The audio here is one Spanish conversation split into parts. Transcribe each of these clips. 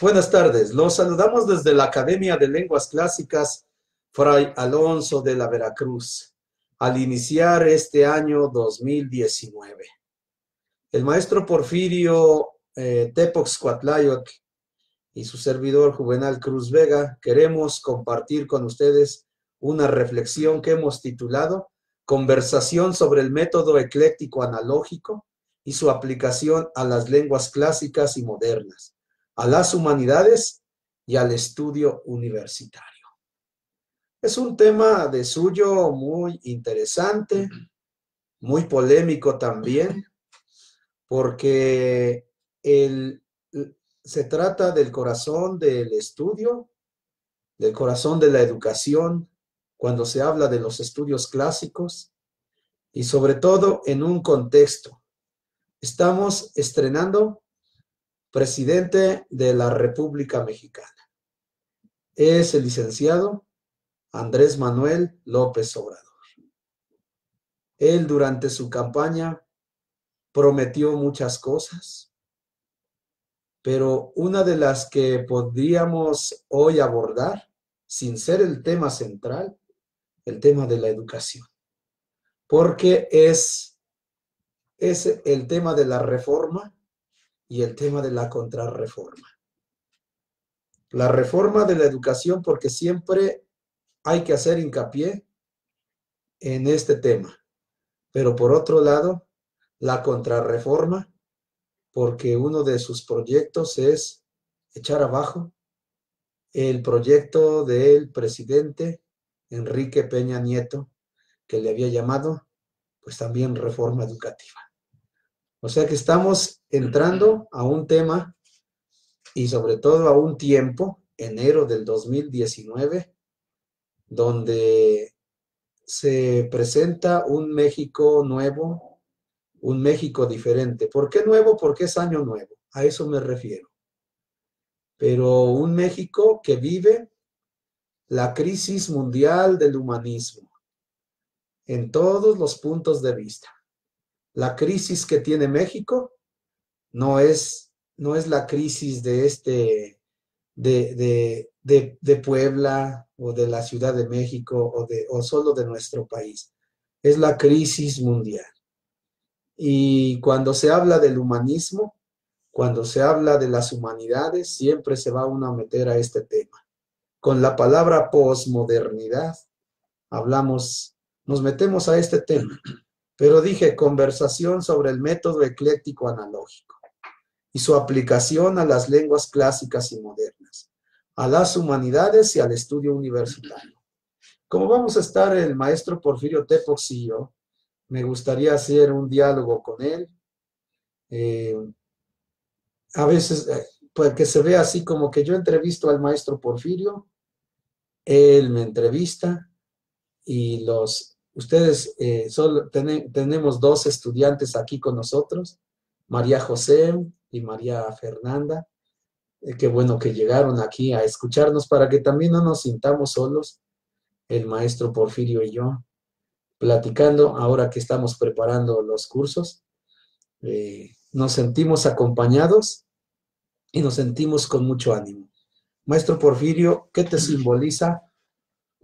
Buenas tardes, los saludamos desde la Academia de Lenguas Clásicas Fray Alonso de la Veracruz, al iniciar este año 2019. El maestro Porfirio eh, Tepox Cuatlayot y su servidor Juvenal Cruz Vega queremos compartir con ustedes una reflexión que hemos titulado Conversación sobre el método ecléctico analógico y su aplicación a las lenguas clásicas y modernas a las humanidades y al estudio universitario. Es un tema de suyo muy interesante, muy polémico también, porque se trata del corazón del estudio, del corazón de la educación, cuando se habla de los estudios clásicos y sobre todo en un contexto. Estamos estrenando presidente de la República Mexicana. Es el licenciado Andrés Manuel López Obrador. Él durante su campaña prometió muchas cosas, pero una de las que podríamos hoy abordar, sin ser el tema central, el tema de la educación, porque es, es el tema de la reforma y el tema de la contrarreforma. La reforma de la educación, porque siempre hay que hacer hincapié en este tema. Pero por otro lado, la contrarreforma, porque uno de sus proyectos es echar abajo el proyecto del presidente Enrique Peña Nieto, que le había llamado, pues también reforma educativa. O sea que estamos entrando a un tema y sobre todo a un tiempo, enero del 2019, donde se presenta un México nuevo, un México diferente. ¿Por qué nuevo? Porque es año nuevo, a eso me refiero. Pero un México que vive la crisis mundial del humanismo en todos los puntos de vista la crisis que tiene México no es, no es la crisis de este, de, de, Puebla o de la Ciudad de México o, de, o solo de nuestro país. Es la crisis mundial. Y cuando se habla del humanismo, cuando se habla de las humanidades, siempre se va uno a meter a este tema. Con la palabra posmodernidad, hablamos, nos metemos a este tema. Pero dije conversación sobre el método ecléctico analógico y su aplicación a las lenguas clásicas y modernas, a las humanidades y al estudio universitario. Como vamos a estar el maestro Porfirio Tepox me gustaría hacer un diálogo con él. Eh, a veces, eh, pues que se vea así como que yo entrevisto al maestro Porfirio, él me entrevista y los Ustedes, eh, solo tenemos dos estudiantes aquí con nosotros, María José y María Fernanda. Eh, qué bueno que llegaron aquí a escucharnos para que también no nos sintamos solos, el maestro Porfirio y yo, platicando ahora que estamos preparando los cursos. Eh, nos sentimos acompañados y nos sentimos con mucho ánimo. Maestro Porfirio, ¿qué te simboliza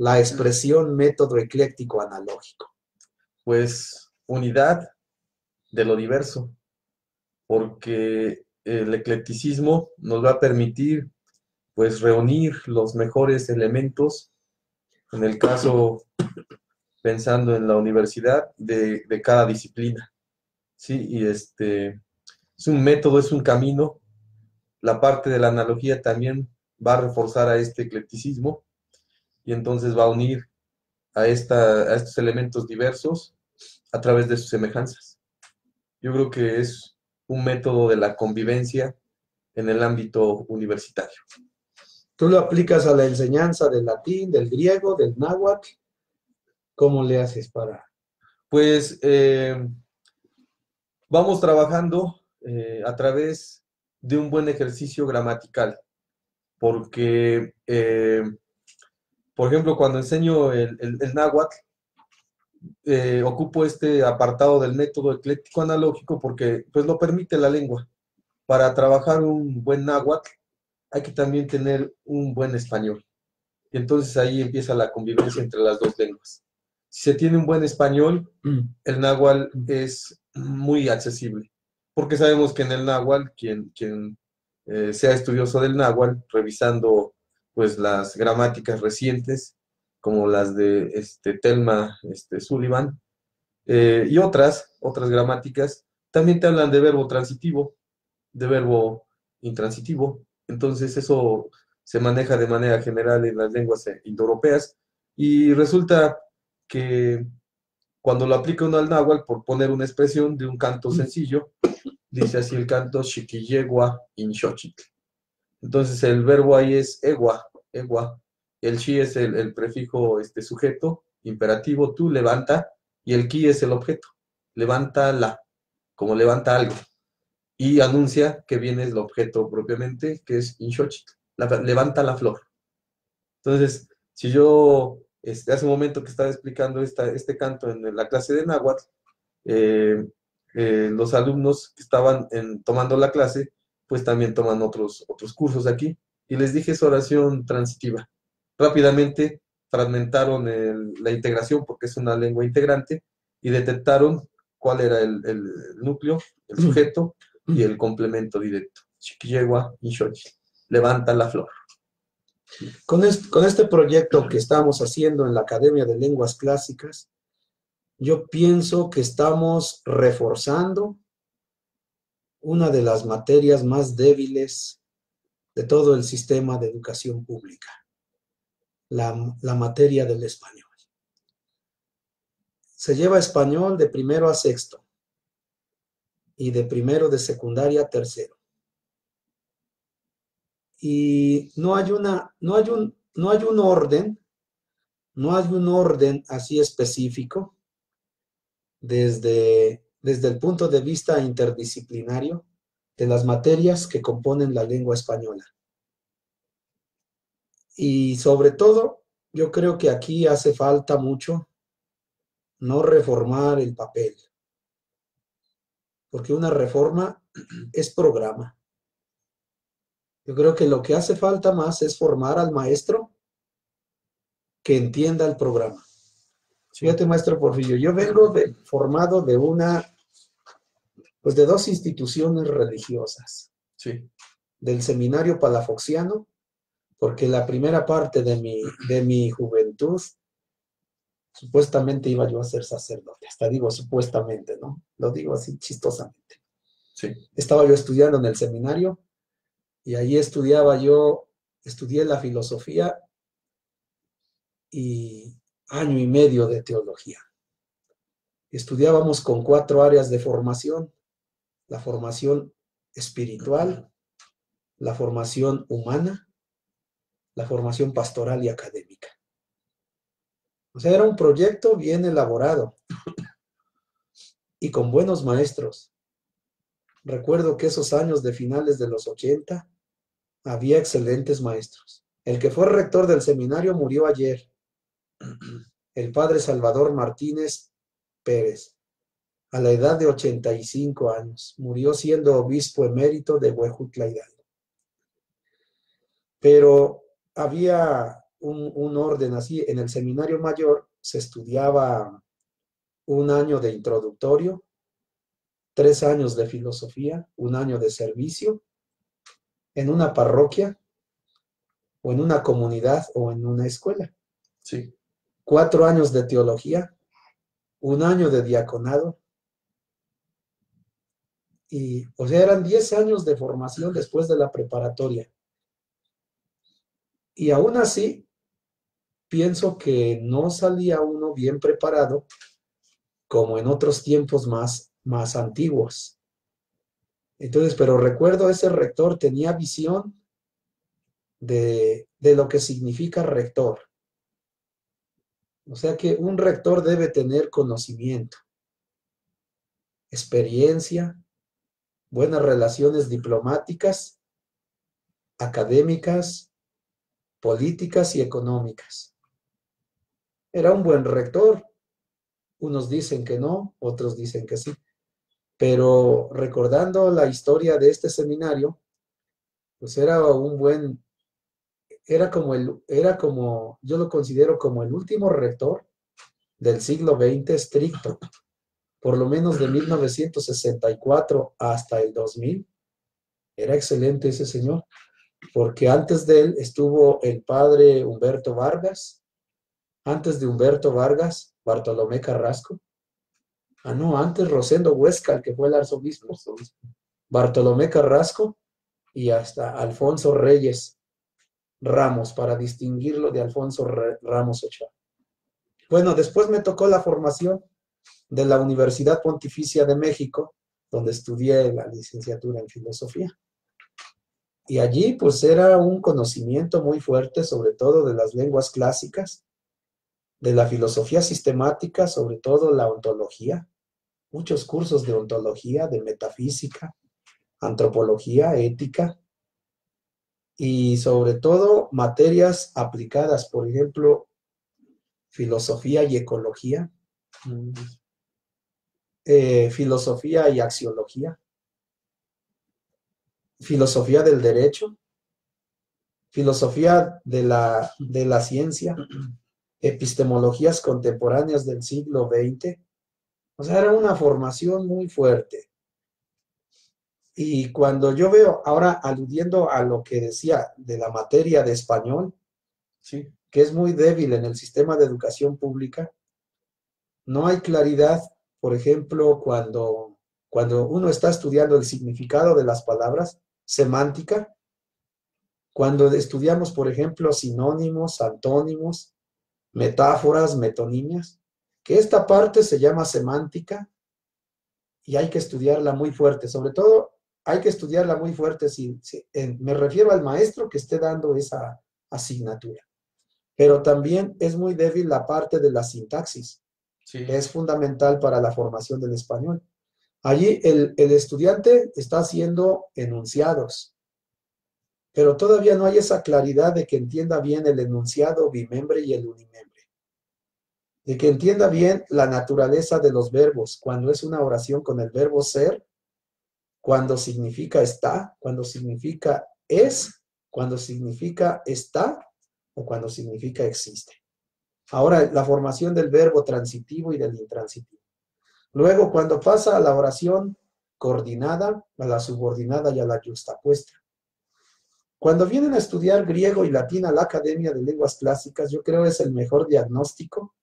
la expresión método ecléctico analógico? Pues unidad de lo diverso, porque el eclecticismo nos va a permitir pues reunir los mejores elementos, en el caso pensando en la universidad, de, de cada disciplina. Sí, y este es un método, es un camino. La parte de la analogía también va a reforzar a este eclecticismo y entonces va a unir a, esta, a estos elementos diversos a través de sus semejanzas. Yo creo que es un método de la convivencia en el ámbito universitario. ¿Tú lo aplicas a la enseñanza del latín, del griego, del náhuatl? ¿Cómo le haces para...? Pues eh, vamos trabajando eh, a través de un buen ejercicio gramatical, porque eh, por ejemplo, cuando enseño el, el, náhuatl, eh, ocupo este apartado del método ecléctico analógico porque pues lo permite la lengua. Para trabajar un buen náhuatl hay que también tener un buen español. Y entonces ahí empieza la convivencia entre las dos lenguas. Si se tiene un buen español, Mm. el náhuatl es muy accesible, porque sabemos que en el náhuatl, quien, quien eh, sea estudioso del náhuatl, revisando pues las gramáticas recientes, como las de este, Telma este, Sullivan, eh, y otras, otras gramáticas, también te hablan de verbo transitivo, de verbo intransitivo. Entonces eso se maneja de manera general en las lenguas indoeuropeas y resulta que cuando lo aplica uno al náhuatl, por poner una expresión de un canto sencillo, dice así el canto Xiquillegua Inxochitl. Entonces el verbo ahí es egua, egua. El chi es el, prefijo este, sujeto, imperativo, tú levanta, y el ki es el objeto, levanta la, como levanta algo. Y anuncia que viene el objeto propiamente, que es Inxochitl, la- levanta la flor. Entonces, si yo este, hace un momento que estaba explicando esta, este canto en la clase de náhuatl, eh, eh, los alumnos que estaban en- tomando la clase, pues también toman otros, otros cursos aquí. Y les dije esa oración transitiva. Rápidamente fragmentaron el- la integración porque es una lengua integrante y detectaron cuál era el, el núcleo, el sujeto y el complemento directo. Chiquillegua y Xochitl. Levanta la flor. Con este, con este proyecto que estamos haciendo en la Academia de Lenguas Clásicas, yo pienso que estamos reforzando una de las materias más débiles de todo el sistema de educación pública, la, la materia del español. Se lleva español de primero a sexto y de primero de secundaria a tercero y no hay una, no hay un, no hay un orden, no hay un orden así específico desde, desde el punto de vista interdisciplinario de las materias que componen la lengua española. Y sobre todo, yo creo que aquí hace falta mucho no reformar el papel, porque una reforma es programa. Yo creo que lo que hace falta más es formar al maestro que entienda el programa. Fíjate, maestro Porfirio, yo vengo de, formado de una, pues de dos instituciones religiosas, Sí, del seminario palafoxiano, porque la primera parte de mi, de mi juventud, supuestamente iba yo a ser sacerdote, hasta digo supuestamente, ¿no? Lo digo así chistosamente. sí, Estaba yo estudiando en el seminario y ahí estudiaba yo, estudié la filosofía y año y medio de teología. Estudiábamos con cuatro áreas de formación, la formación espiritual, la formación humana, la formación pastoral y académica. O sea, era un proyecto bien elaborado y con buenos maestros. Recuerdo que esos años de finales de los 80 había excelentes maestros. El que fue rector del seminario murió ayer, el padre Salvador Martínez Pérez, a la edad de 85 años. Murió siendo obispo emérito de Huejutla Hidalgo. Pero había un, un orden así. En el seminario mayor se estudiaba un año de introductorio, tres años de filosofía, un año de servicio en una parroquia o en una comunidad o en una escuela. sí, Cuatro años de teología, un año de diaconado. Y, o sea, eran diez años de formación después de la preparatoria. Y aún así, pienso que no salía uno bien preparado como en otros tiempos más, más antiguos. Entonces, pero recuerdo ese rector tenía visión de, de lo que significa rector. O sea que un rector debe tener conocimiento, experiencia, buenas relaciones diplomáticas, académicas, políticas y económicas. Era un buen rector. Unos dicen que no, otros dicen que sí. Pero recordando la historia de este seminario, pues era un buen, era como el, era como, yo lo considero como el último rector del siglo XX estricto, por lo menos de 1964 hasta el 2000. Era excelente ese señor, porque antes de él estuvo el padre Humberto Vargas, antes de Humberto Vargas, Bartolomé Carrasco. Ah, no, antes Rosendo Huesca, que fue el arzobispo. Bartolomé Carrasco y hasta Alfonso Reyes Ramos, para distinguirlo de Alfonso Ramos Ochoa. Bueno, después me tocó la formación de la Universidad Pontificia de México, donde estudié la licenciatura en filosofía. Y allí pues era un conocimiento muy fuerte, sobre todo de las lenguas clásicas, de la filosofía sistemática, sobre todo la ontología, muchos cursos de ontología, de metafísica, antropología, ética y sobre todo materias aplicadas, por ejemplo, filosofía y ecología, eh, filosofía y axiología, filosofía del derecho, filosofía de la, de la ciencia, epistemologías contemporáneas del siglo XX. O sea, era una formación muy fuerte. Y cuando yo veo, ahora aludiendo a lo que decía de la materia de español, Sí. que es muy débil en el sistema de educación pública, no hay claridad, por ejemplo, cuando, cuando uno está estudiando el significado de las palabras, semántica, cuando estudiamos, por ejemplo, sinónimos, antónimos, metáforas, metonimias, que esta parte se llama semántica y hay que estudiarla muy fuerte, sobre todo hay que estudiarla muy fuerte, si, me refiero al maestro que esté dando esa asignatura, pero también es muy débil la parte de la sintaxis, Es fundamental para la formación del español. Allí el, el estudiante está haciendo enunciados, pero todavía no hay esa claridad de que entienda bien el enunciado bimembre y el unimembre, de que entienda bien la naturaleza de los verbos, cuando es una oración con el verbo ser, cuando significa está, cuando significa es, cuando significa está o cuando significa existe. Ahora, la formación del verbo transitivo y del intransitivo. Luego, cuando pasa a la oración coordinada, a la subordinada y a la justapuesta. Cuando vienen a estudiar griego y latín a la Academia de Lenguas Clásicas, yo creo es el mejor diagnóstico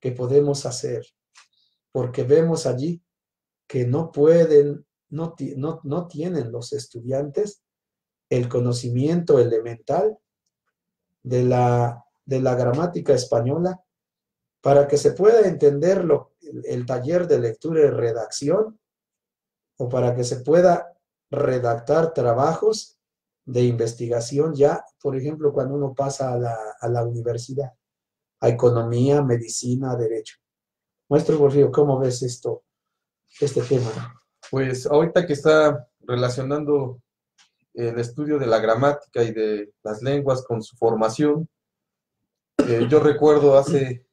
que podemos hacer, porque vemos allí que no pueden, no, no, no tienen los estudiantes el conocimiento elemental de la, de la gramática española para que se pueda entender lo- el, taller de lectura y redacción o para que se pueda redactar trabajos de investigación ya, por ejemplo, cuando uno pasa a la, a la universidad, a economía, medicina, derecho. Maestro Porfirio, ¿cómo ves esto, este tema? Pues ahorita que está relacionando el estudio de la gramática y de las lenguas con su formación, eh, yo recuerdo hace,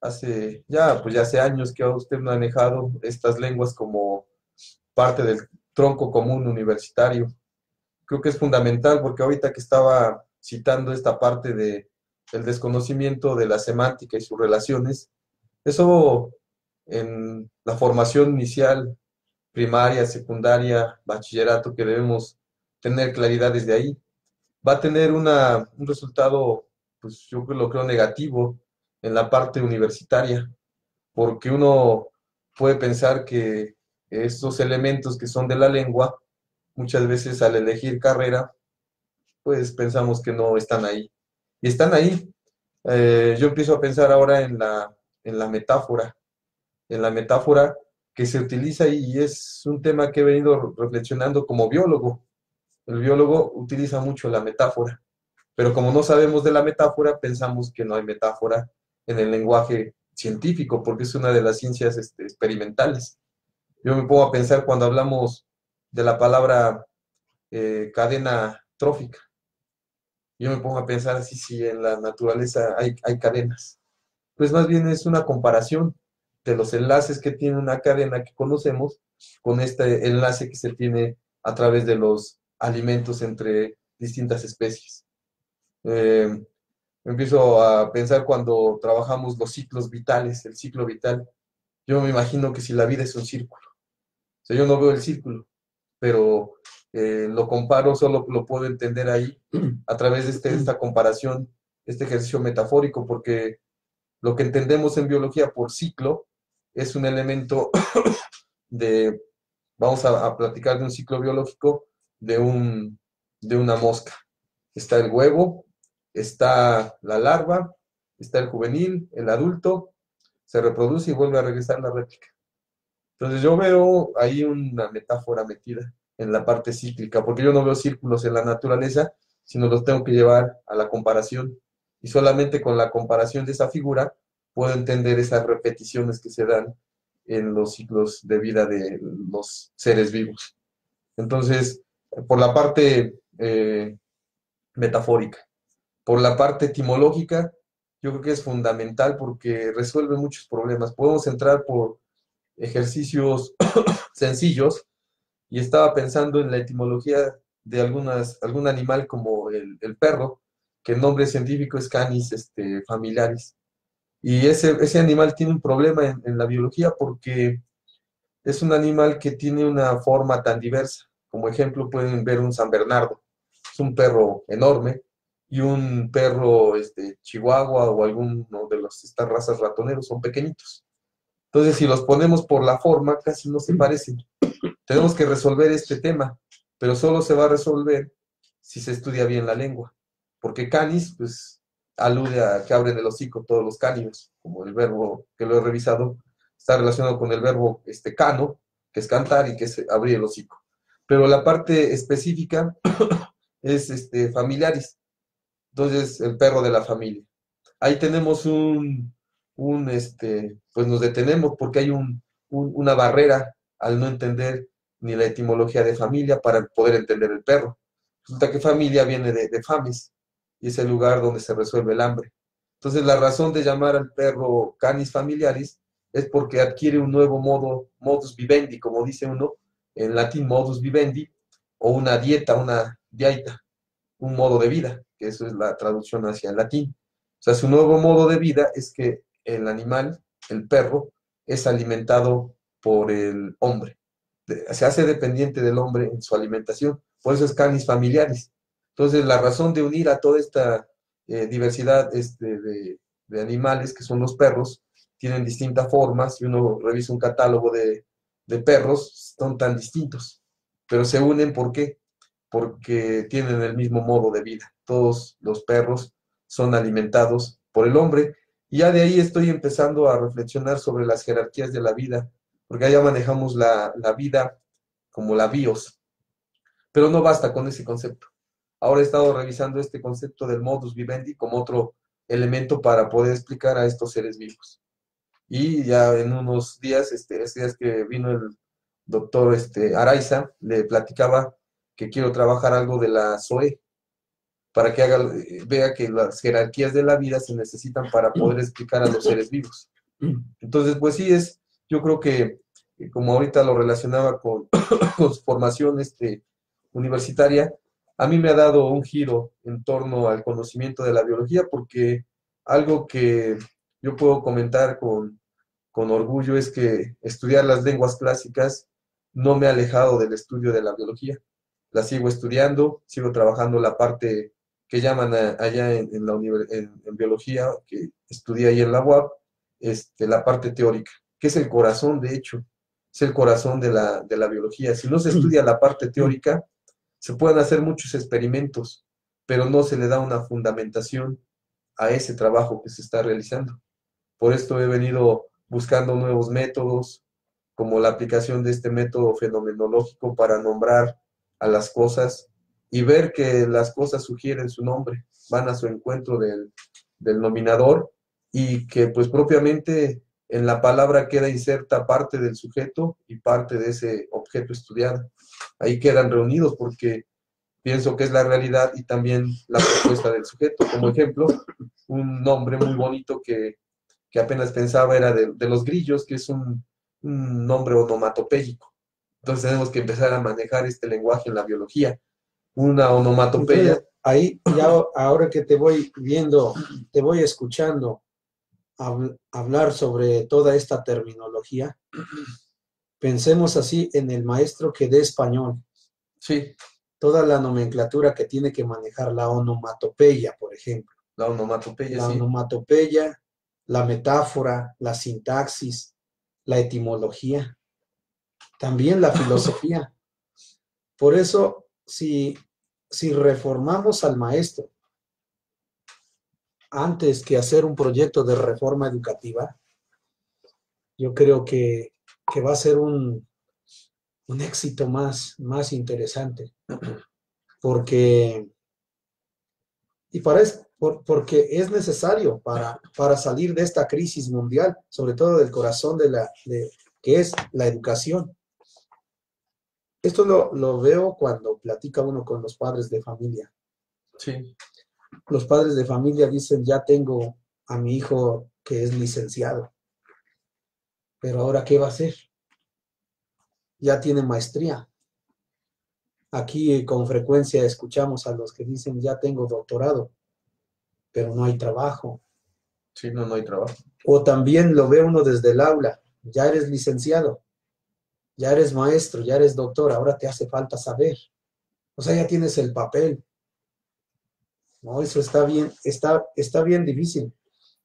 hace, ya, pues ya hace años que usted ha manejado estas lenguas como parte del tronco común universitario. Creo que es fundamental porque ahorita que estaba citando esta parte de el desconocimiento de la semántica y sus relaciones, eso en la formación inicial primaria, secundaria, bachillerato, que debemos tener claridad desde ahí, va a tener una, un resultado, pues yo lo creo negativo en la parte universitaria, porque uno puede pensar que estos elementos que son de la lengua, muchas veces al elegir carrera, pues pensamos que no están ahí. Y están ahí. Eh, yo empiezo a pensar ahora en la, en la metáfora, en la metáfora que se utiliza y es un tema que he venido reflexionando como biólogo. El biólogo utiliza mucho la metáfora, pero como no sabemos de la metáfora, pensamos que no hay metáfora en el lenguaje científico, porque es una de las ciencias este, experimentales. Yo me pongo a pensar cuando hablamos de la palabra eh, cadena trófica. Yo me pongo a pensar así si en la naturaleza hay, hay cadenas. Pues más bien es una comparación de los enlaces que tiene una cadena que conocemos con este enlace que se tiene a través de los alimentos entre distintas especies. Eh, empiezo a pensar cuando trabajamos los ciclos vitales, el ciclo vital. Yo me imagino que si la vida es un círculo, o sea, yo no veo el círculo, pero eh, lo comparo, solo lo puedo entender ahí a través de este, esta comparación, este ejercicio metafórico, porque lo que entendemos en biología por ciclo es un elemento de, vamos a, platicar de un ciclo biológico de, un, de una mosca. Está el huevo, está la larva, está el juvenil, el adulto, se reproduce y vuelve a regresar la réplica. Entonces yo veo ahí una metáfora metida en la parte cíclica, porque yo no veo círculos en la naturaleza, sino los tengo que llevar a la comparación. Y solamente con la comparación de esa figura puedo entender esas repeticiones que se dan en los ciclos de vida de los seres vivos. Entonces, por la parte eh, metafórica. Por la parte etimológica, yo creo que es fundamental porque resuelve muchos problemas. Podemos entrar por ejercicios sencillos y estaba pensando en la etimología de algunas, algún animal como el, perro, que el nombre científico es Canis este, familiaris. Y ese, ese animal tiene un problema en, en, la biología porque es un animal que tiene una forma tan diversa. Como ejemplo pueden ver un San Bernardo. Es un perro enorme y un perro este, chihuahua o alguno de los, estas razas ratoneros son pequeñitos. Entonces, si los ponemos por la forma, casi no se parecen. Tenemos que resolver este tema, pero solo se va a resolver si se estudia bien la lengua. Porque canis, pues, alude a que abren el hocico todos los cánidos, como el verbo que lo he revisado, está relacionado con el verbo este, cano, que es cantar y que es abrir el hocico. Pero la parte específica es este, familiaris, entonces, el perro de la familia. Ahí tenemos un, un este, pues nos detenemos porque hay un, una barrera al no entender ni la etimología de familia para poder entender el perro. Resulta que familia viene de, de famis y es el lugar donde se resuelve el hambre. Entonces, la razón de llamar al perro canis familiaris es porque adquiere un nuevo modo, modus vivendi, como dice uno, en latín modus vivendi, o una dieta, una dieta, un modo de vida que eso es la traducción hacia el latín. O sea, su nuevo modo de vida es que el animal, el perro, es alimentado por el hombre. Se hace dependiente del hombre en su alimentación. Por eso es canis familiares. Entonces, la razón de unir a toda esta eh, diversidad este, de, animales, que son los perros, tienen distintas formas. Si uno revisa un catálogo de, de perros, son tan distintos. Pero se unen, ¿por qué? Porque tienen el mismo modo de vida todos los perros son alimentados por el hombre. Y ya de ahí estoy empezando a reflexionar sobre las jerarquías de la vida, porque allá manejamos la, vida como la bios. Pero no basta con ese concepto. Ahora he estado revisando este concepto del modus vivendi como otro elemento para poder explicar a estos seres vivos. Y ya en unos días, este, estos días que vino el doctor este, Araiza, le platicaba que quiero trabajar algo de la SOE, para que haga, vea que las jerarquías de la vida se necesitan para poder explicar a los seres vivos. Entonces, pues sí, es, yo creo que como ahorita lo relacionaba con, con su formación este, universitaria, a mí me ha dado un giro en torno al conocimiento de la biología porque algo que yo puedo comentar con, con orgullo es que estudiar las lenguas clásicas no me ha alejado del estudio de la biología. La sigo estudiando, sigo trabajando la parte que llaman allá en, la en, biología, que estudié ahí en la UAP, este, la parte teórica, que es el corazón, de hecho, es el corazón de la, de la biología. Si no se estudia la parte teórica, se pueden hacer muchos experimentos, pero no se le da una fundamentación a ese trabajo que se está realizando. Por esto he venido buscando nuevos métodos, como la aplicación de este método fenomenológico para nombrar a las cosas y ver que las cosas sugieren su nombre, van a su encuentro del, del nominador y que pues propiamente en la palabra queda inserta parte del sujeto y parte de ese objeto estudiado. Ahí quedan reunidos porque pienso que es la realidad y también la propuesta del sujeto. Como ejemplo, un nombre muy bonito que, que apenas pensaba era de, los grillos, que es un, un nombre onomatopéyico. Entonces tenemos que empezar a manejar este lenguaje en la biología una onomatopeya. Entonces, ahí, ya ahora que te voy viendo, te voy escuchando habl- hablar sobre toda esta terminología, pensemos así en el maestro que dé español, Sí, toda la nomenclatura que tiene que manejar la onomatopeya, por ejemplo. la onomatopeya, la sí. onomatopeya, la metáfora, la sintaxis, la etimología, también la filosofía. Por eso, si, si reformamos al maestro antes que hacer un proyecto de reforma educativa, yo creo que, que va a ser un, un éxito más, más interesante. Porque, y para es- por- porque es necesario para, para salir de esta crisis mundial, sobre todo del corazón de la, de, que es la educación. Esto lo, lo veo cuando platica uno con los padres de familia. Sí, Los padres de familia dicen, ya tengo a mi hijo que es licenciado, pero ahora ¿qué va a hacer? Ya tiene maestría. Aquí con frecuencia escuchamos a los que dicen, ya tengo doctorado, pero no hay trabajo. sí, no, no hay trabajo. O también lo ve uno desde el aula, ya eres licenciado, ya eres maestro, ya eres doctor, ahora te hace falta saber. O sea, ya tienes el papel. No, eso está bien, está, está bien difícil.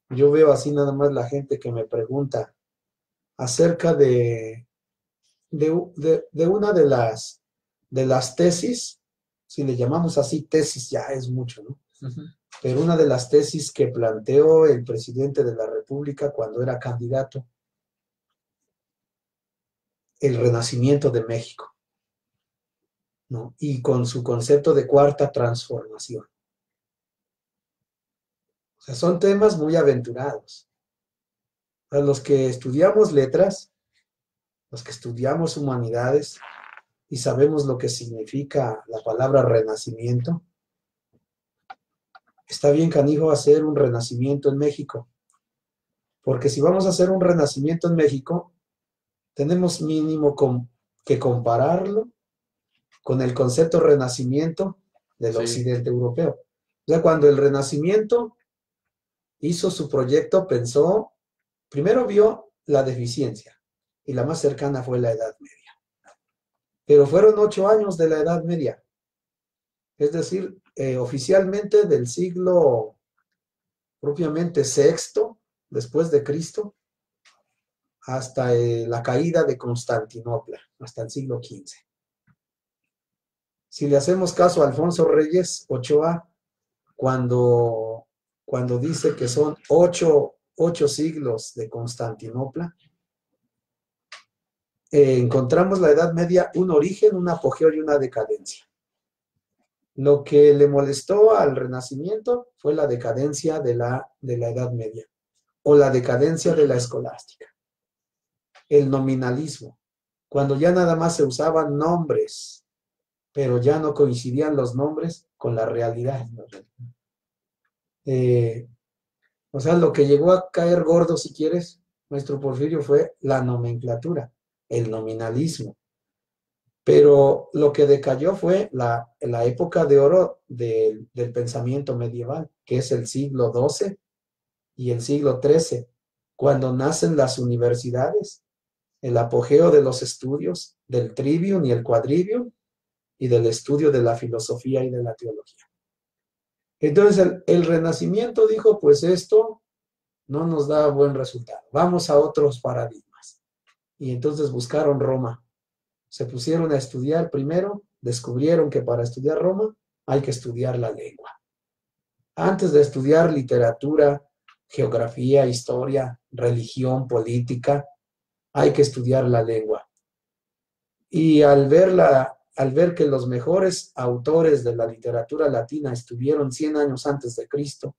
Yo veo así nada más la gente que me pregunta acerca de, de, de- de una de las, de las tesis, si le llamamos así tesis, ya es mucho, ¿no? Pero una de las tesis que planteó el presidente de la República cuando era candidato, el renacimiento de México, ¿no? Y con su concepto de cuarta transformación. O sea, son temas muy aventurados. A los que estudiamos letras, los que estudiamos humanidades y sabemos lo que significa la palabra renacimiento, está bien canijo hacer un renacimiento en México. Porque si vamos a hacer un renacimiento en México, tenemos mínimo que compararlo con el concepto renacimiento del Sí. occidente europeo. O sea, cuando el renacimiento hizo su proyecto, pensó, primero vio la deficiencia y la más cercana fue la Edad Media. Pero fueron ocho años de la Edad Media. Es decir, eh, oficialmente del siglo propiamente sexto después de Cristo hasta eh, la caída de Constantinopla, hasta el siglo XV. Si le hacemos caso a Alfonso Reyes Ochoa, cuando, cuando dice que son ocho, ocho siglos de Constantinopla, eh, encontramos la Edad Media un origen, un apogeo y una decadencia. Lo que le molestó al Renacimiento fue la decadencia de la, de la Edad Media o la decadencia de la escolástica. El nominalismo, cuando ya nada más se usaban nombres, pero ya no coincidían los nombres con la realidad. Eh, o sea, lo que llegó a caer gordo, si quieres, nuestro Porfirio fue la nomenclatura, el nominalismo. Pero lo que decayó fue la, la época de oro del- del pensamiento medieval, que es el siglo XII y el siglo XIII, cuando nacen las universidades, el apogeo de los estudios, del trivium y el quadrivium, y del estudio de la filosofía y de la teología. Entonces el, el renacimiento dijo, pues esto no nos da buen resultado, vamos a otros paradigmas. Y entonces buscaron Roma. Se pusieron a estudiar primero, descubrieron que para estudiar Roma hay que estudiar la lengua. Antes de estudiar literatura, geografía, historia, religión, política, hay que estudiar la lengua. Y al ver, al ver que los mejores autores de la literatura latina estuvieron 100 años antes de Cristo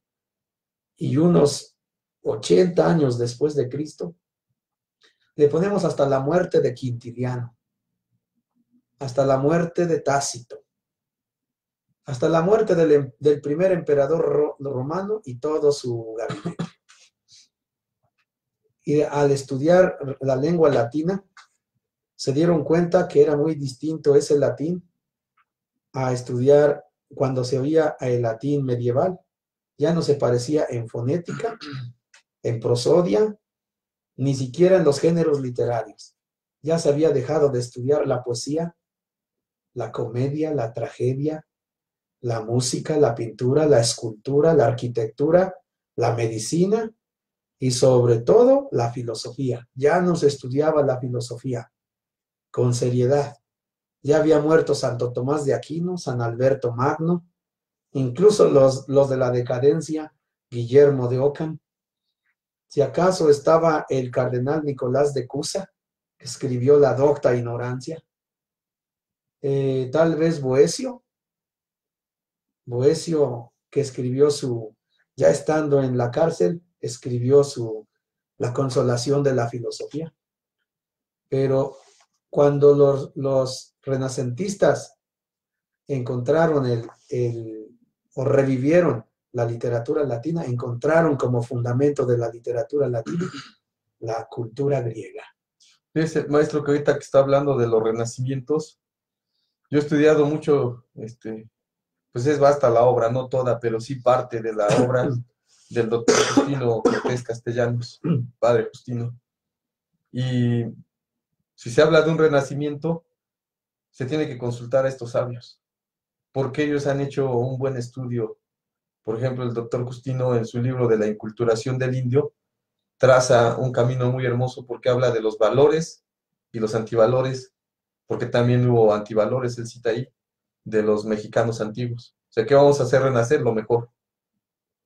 y unos 80 años después de Cristo, le ponemos hasta la muerte de Quintiliano, hasta la muerte de Tácito, hasta la muerte del, em- primer emperador ro- romano y todo su gabinete. Y al estudiar la lengua latina, se dieron cuenta que era muy distinto ese latín a estudiar cuando se oía el latín medieval. Ya no se parecía en fonética, en prosodia, ni siquiera en los géneros literarios. Ya se había dejado de estudiar la poesía, la comedia, la tragedia, la música, la pintura, la escultura, la arquitectura, la medicina y sobre todo la filosofía. Ya no se estudiaba la filosofía con seriedad. Ya había muerto Santo Tomás de Aquino, San Alberto Magno, incluso los, los de la decadencia, Guillermo de Ockham. Si acaso estaba el cardenal Nicolás de Cusa, que escribió la Docta Ignorancia. Eh, tal vez Boesio, Boesio que escribió su, ya estando en la cárcel, escribió su, la consolación de la filosofía. Pero cuando los, los renacentistas encontraron el, el, o revivieron la literatura latina, encontraron como fundamento de la literatura latina la cultura griega. Es maestro que ahorita que está hablando de los renacimientos, yo he estudiado mucho, este, pues es basta la obra, no toda, pero sí parte de la obra del doctor Justino Cortés Castellanos, padre Justino. Y si se habla de un renacimiento, se tiene que consultar a estos sabios, porque ellos han hecho un buen estudio. Por ejemplo, el doctor Justino en su libro de la inculturación del indio traza un camino muy hermoso porque habla de los valores y los antivalores, porque también hubo antivalores, él cita ahí, de los mexicanos antiguos. O sea, ¿qué vamos a hacer renacer? Lo mejor.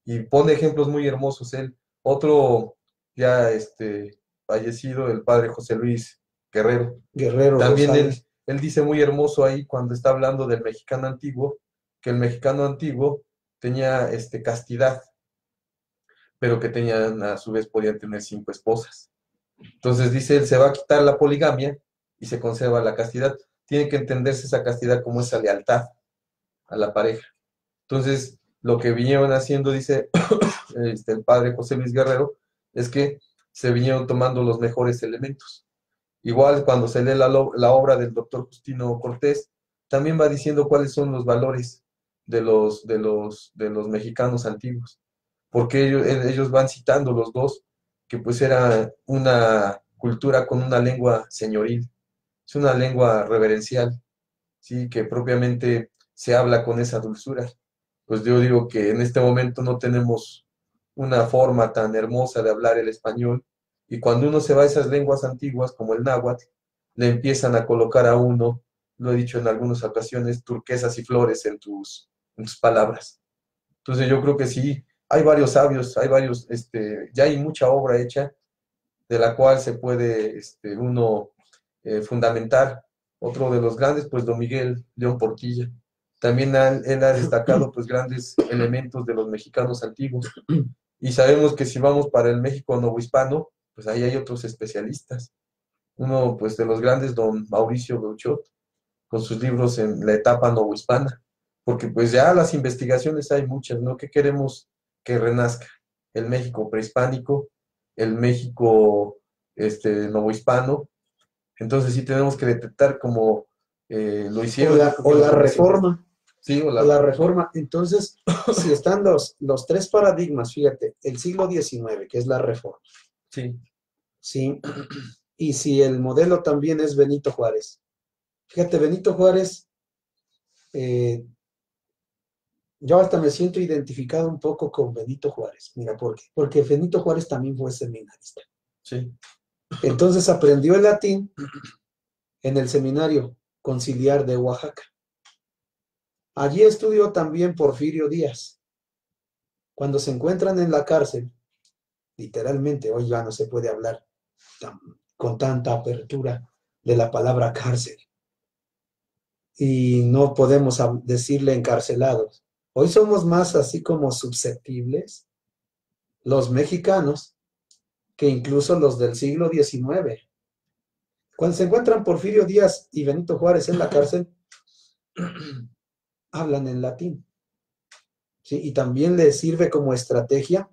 Y pone ejemplos muy hermosos él. Otro ya este, fallecido, el padre José Luis Guerrero. Guerrero. También él, él dice muy hermoso ahí cuando está hablando del mexicano antiguo, que el mexicano antiguo tenía este, castidad, pero que tenían, a su vez podían tener cinco esposas. Entonces dice él, se va a quitar la poligamia y se conserva la castidad. Tiene que entenderse esa castidad como esa lealtad a la pareja. Entonces, lo que vinieron haciendo, dice este, el padre José Luis Guerrero, es que se vinieron tomando los mejores elementos. Igual cuando se lee la, la obra del doctor Justino Cortés, también va diciendo cuáles son los valores de los, de los, de los mexicanos antiguos, porque ellos, ellos van citando los dos, que pues era una cultura con una lengua señoril, es una lengua reverencial, ¿sí? que propiamente se habla con esa dulzura. Pues yo digo que en este momento no tenemos una forma tan hermosa de hablar el español y cuando uno se va a esas lenguas antiguas como el náhuatl, le empiezan a colocar a uno, lo he dicho en algunas ocasiones, turquesas y flores en tus, tus palabras. Entonces yo creo que sí, hay varios sabios, hay varios, este, ya hay mucha obra hecha de la cual se puede este, uno eh, fundamentar. Otro de los grandes, pues don Miguel León Portilla. También él ha destacado pues grandes elementos de los mexicanos antiguos. Y sabemos que si vamos para el México novohispano, pues ahí hay otros especialistas. Uno pues de los grandes, don Mauricio Beuchot, con sus libros en la etapa novohispana. Porque pues ya las investigaciones hay muchas, ¿no? ¿Qué queremos que renazca? El México prehispánico, el México este, novohispano, entonces sí tenemos que detectar como eh, lo hicieron. O la, reforma. Sí, o la, reforma. Entonces, si están los, los tres paradigmas, fíjate, el siglo XIX, que es la reforma. Sí. Sí. Y si el modelo también es Benito Juárez. Fíjate, Benito Juárez, eh, yo hasta me siento identificado un poco con Benito Juárez. Mira, ¿por qué? Porque Benito Juárez también fue seminarista. Sí. Entonces aprendió el latín en el seminario conciliar de Oaxaca. Allí estudió también Porfirio Díaz. Cuando se encuentran en la cárcel, literalmente, hoy ya no se puede hablar con tanta apertura de la palabra cárcel. Y no podemos decirle encarcelados. Hoy somos más así como susceptibles, los mexicanos, que incluso los del siglo XIX. Cuando se encuentran Porfirio Díaz y Benito Juárez en la cárcel, hablan en latín. Y también les sirve como estrategia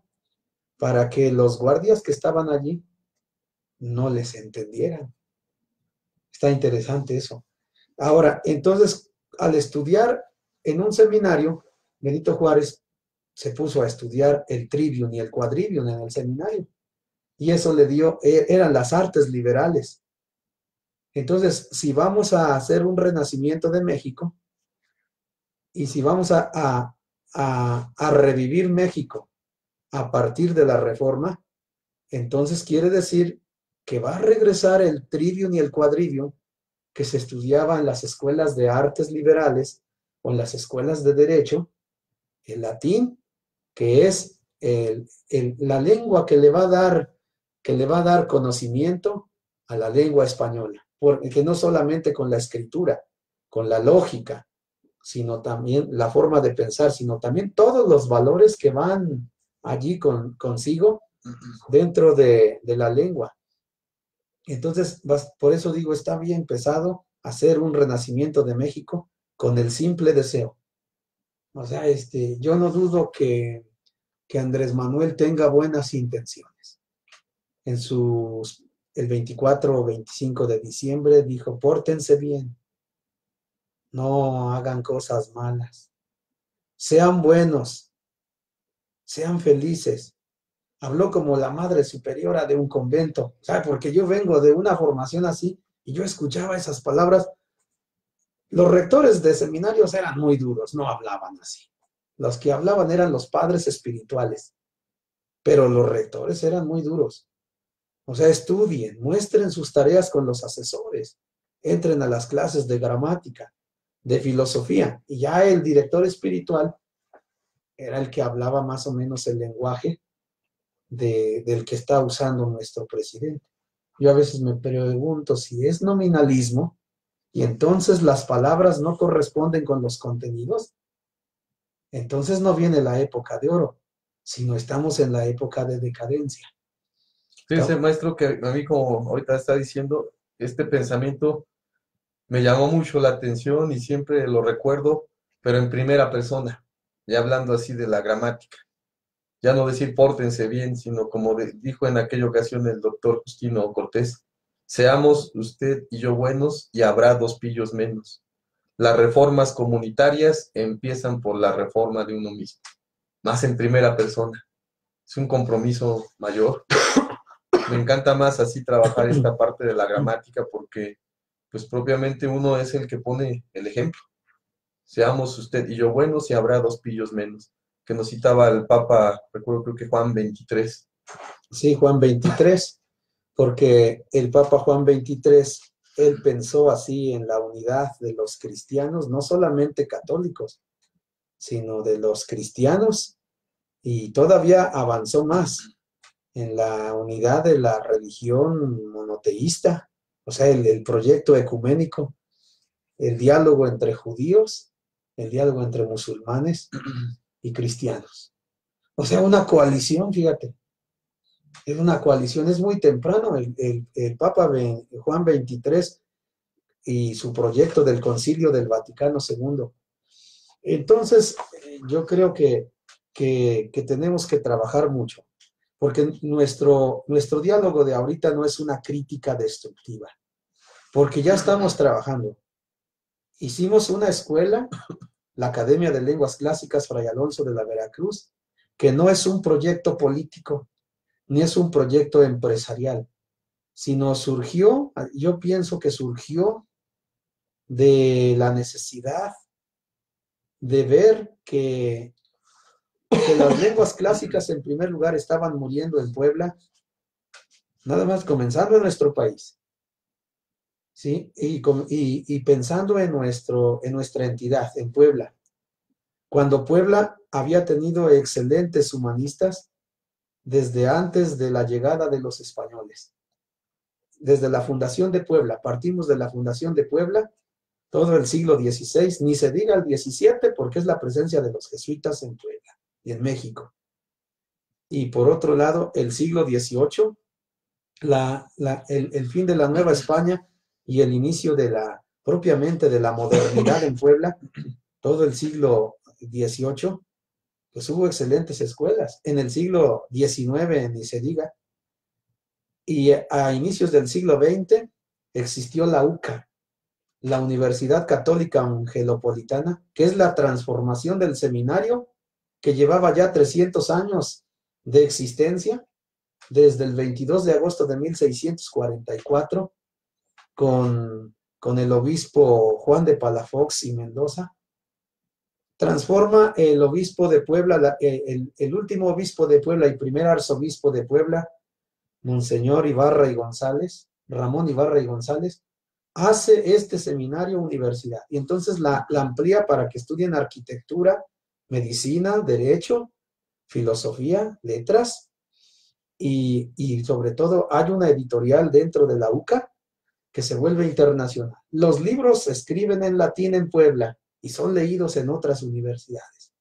para que los guardias que estaban allí no les entendieran. Está interesante eso. Ahora, entonces, al estudiar en un seminario, Benito Juárez se puso a estudiar el trivium y el quadrivium en el seminario. Y eso le dio, e, eran las artes liberales. Entonces, si vamos a hacer un renacimiento de México y si vamos a, a, a, revivir México a partir de la reforma, entonces quiere decir que va a regresar el trivium y el quadrivium que se estudiaba en las escuelas de artes liberales o en las escuelas de derecho, el latín, que es la lengua que le va a dar que le va a dar conocimiento a la lengua española, porque no solamente con la escritura, con la lógica, sino también la forma de pensar, sino también todos los valores que van allí con, consigo dentro de, de la lengua. Entonces, por eso digo, está bien empezado a hacer un renacimiento de México con el simple deseo. O sea, este, yo no dudo que, que Andrés Manuel tenga buenas intenciones. En sus, el 24 o 25 de diciembre dijo, pórtense bien, no hagan cosas malas, sean buenos, sean felices. Habló como la madre superiora de un convento, ¿sabe? Porque yo vengo de una formación así y yo escuchaba esas palabras. Los rectores de seminarios eran muy duros, no hablaban así. Los que hablaban eran los padres espirituales, pero los rectores eran muy duros. O sea, estudien, muestren sus tareas con los asesores, entren a las clases de gramática, de filosofía. Y ya el director espiritual era el que hablaba más o menos el lenguaje del que está usando nuestro presidente. Yo a veces me pregunto si es nominalismo y entonces las palabras no corresponden con los contenidos. Entonces no viene la época de oro, sino estamos en la época de decadencia. Fíjense, maestro, que a mí como ahorita está diciendo, este pensamiento me llamó mucho la atención y siempre lo recuerdo, pero en primera persona, ya hablando así de la gramática. Ya no decir pórtense bien, sino como dijo en aquella ocasión el doctor Justino Cortés, seamos usted y yo buenos y habrá dos pillos menos. Las reformas comunitarias empiezan por la reforma de uno mismo, más en primera persona. Es un compromiso mayor. Me encanta más así trabajar esta parte de la gramática porque pues propiamente uno es el que pone el ejemplo. Seamos usted y yo buenos y habrá dos pillos menos, que nos citaba el Papa, recuerdo creo que Juan 23. Sí, Juan 23, porque el Papa Juan 23, él pensó así en la unidad de los cristianos, no solamente católicos, sino de los cristianos, y todavía avanzó más en la unidad de la religión monoteísta, o sea, el, proyecto ecuménico, el diálogo entre judíos, el diálogo entre musulmanes y cristianos. O sea, una coalición, fíjate. Es una coalición, es muy temprano. El, el, Papa Juan XXIII y su proyecto del Concilio del Vaticano II. Entonces, yo creo que, que, que tenemos que trabajar mucho, porque nuestro, nuestro diálogo de ahorita no es una crítica destructiva porque ya estamos trabajando. Hicimos una escuela, la Academia de Lenguas Clásicas Fray Alonso de la Veracruz, que no es un proyecto político, ni es un proyecto empresarial, sino surgió, yo pienso que surgió de la necesidad de ver que, que las lenguas clásicas en primer lugar estaban muriendo en Puebla, nada más comenzando en nuestro país ¿sí? Y, pensando en, nuestro, en nuestra entidad, en Puebla. Cuando Puebla había tenido excelentes humanistas desde antes de la llegada de los españoles. Desde la fundación de Puebla, partimos de la fundación de Puebla, todo el siglo XVI, ni se diga el XVII, porque es la presencia de los jesuitas en Puebla y en México. Y por otro lado, el siglo XVIII, la, el, el fin de la Nueva España y el inicio de la, propiamente de la modernidad en Puebla, todo el siglo XVIII, pues hubo excelentes escuelas. En el siglo XIX, ni se diga. Y a inicios del siglo XX existió la UCA, la Universidad Católica Angelopolitana, que es la transformación del seminario que llevaba ya 300 años de existencia, desde el 22 de agosto de 1644, con, con el obispo Juan de Palafox y Mendoza, transforma el obispo de Puebla, el, el, último obispo de Puebla y primer arzobispo de Puebla, Monseñor Ibarra y González, Ramón Ibarra y González, hace este seminario universidad. Y entonces la, la amplía para que estudien arquitectura, medicina, derecho, filosofía, letras y, y sobre todo hay una editorial dentro de la UCA que se vuelve internacional. Los libros se escriben en latín en Puebla y son leídos en otras universidades.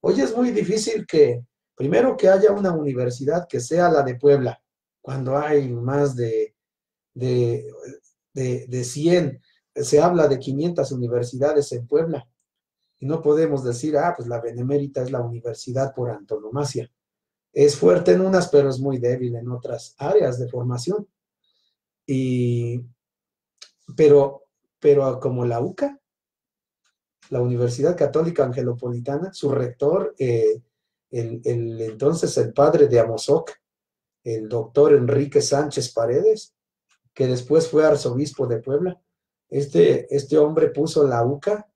Hoy es muy difícil que, primero, que haya una universidad que sea la de Puebla, cuando hay más de, de, de, de 100, se habla de 500 universidades en Puebla. Y no podemos decir, ah, pues la Benemérita es la universidad por antonomasia. Es fuerte en unas, pero es muy débil en otras áreas de formación. Y, pero, pero como la UCA, la Universidad Católica Angelopolitana, su rector, eh, el, el, entonces el padre de Amozoc, el doctor Enrique Sánchez Paredes, que después fue arzobispo de Puebla. Este, este hombre puso la UCA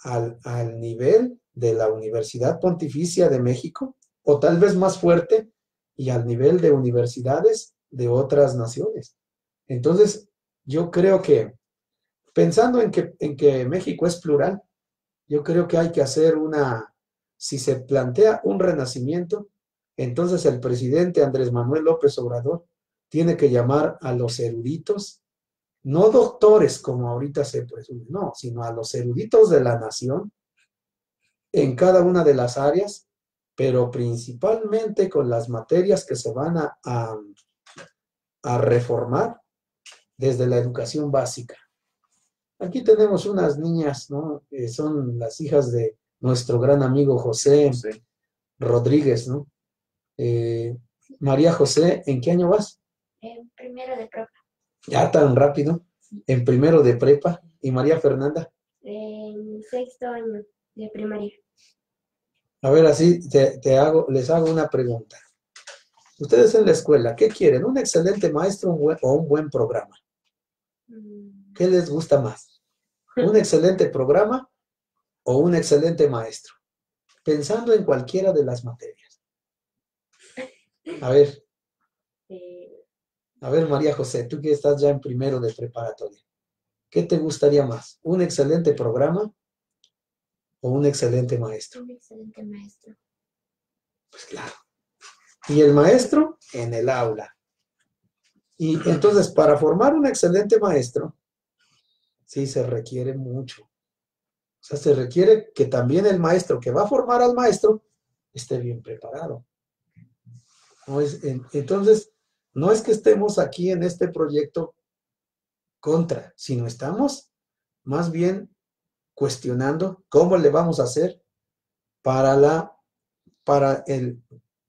al, al nivel de la Universidad Pontificia de México, o tal vez más fuerte, y al nivel de universidades de otras naciones. Entonces, yo creo que, pensando en que, en que México es plural, yo creo que hay que hacer una, si se plantea un renacimiento, entonces el presidente Andrés Manuel López Obrador tiene que llamar a los eruditos, no doctores como ahorita se presume, no, sino a los eruditos de la nación en cada una de las áreas, pero principalmente con las materias que se van a, a, a reformar desde la educación básica. Aquí tenemos unas niñas, ¿no? Que son las hijas de nuestro gran amigo José sí. Rodríguez, ¿no? Eh, María José, ¿en qué año vas? En primero de prepa. Ya tan rápido. En primero de prepa. ¿Y María Fernanda? En sexto año de primaria. A ver, así te, te hago, les hago una pregunta. Ustedes en la escuela, ¿qué quieren? ¿Un excelente maestro un buen, o un buen programa? ¿Qué les gusta más? ¿Un excelente programa o un excelente maestro? Pensando en cualquiera de las materias. A ver. A ver, María José, tú que estás ya en primero de preparatoria. ¿Qué te gustaría más? ¿Un excelente programa o un excelente maestro? Un excelente maestro. Pues claro. Y el maestro en el aula. Y entonces, para formar un excelente maestro, sí se requiere mucho. O sea, se requiere que también el maestro que va a formar al maestro esté bien preparado. No es, entonces, no es que estemos aquí en este proyecto contra, sino estamos más bien cuestionando cómo le vamos a hacer para la para el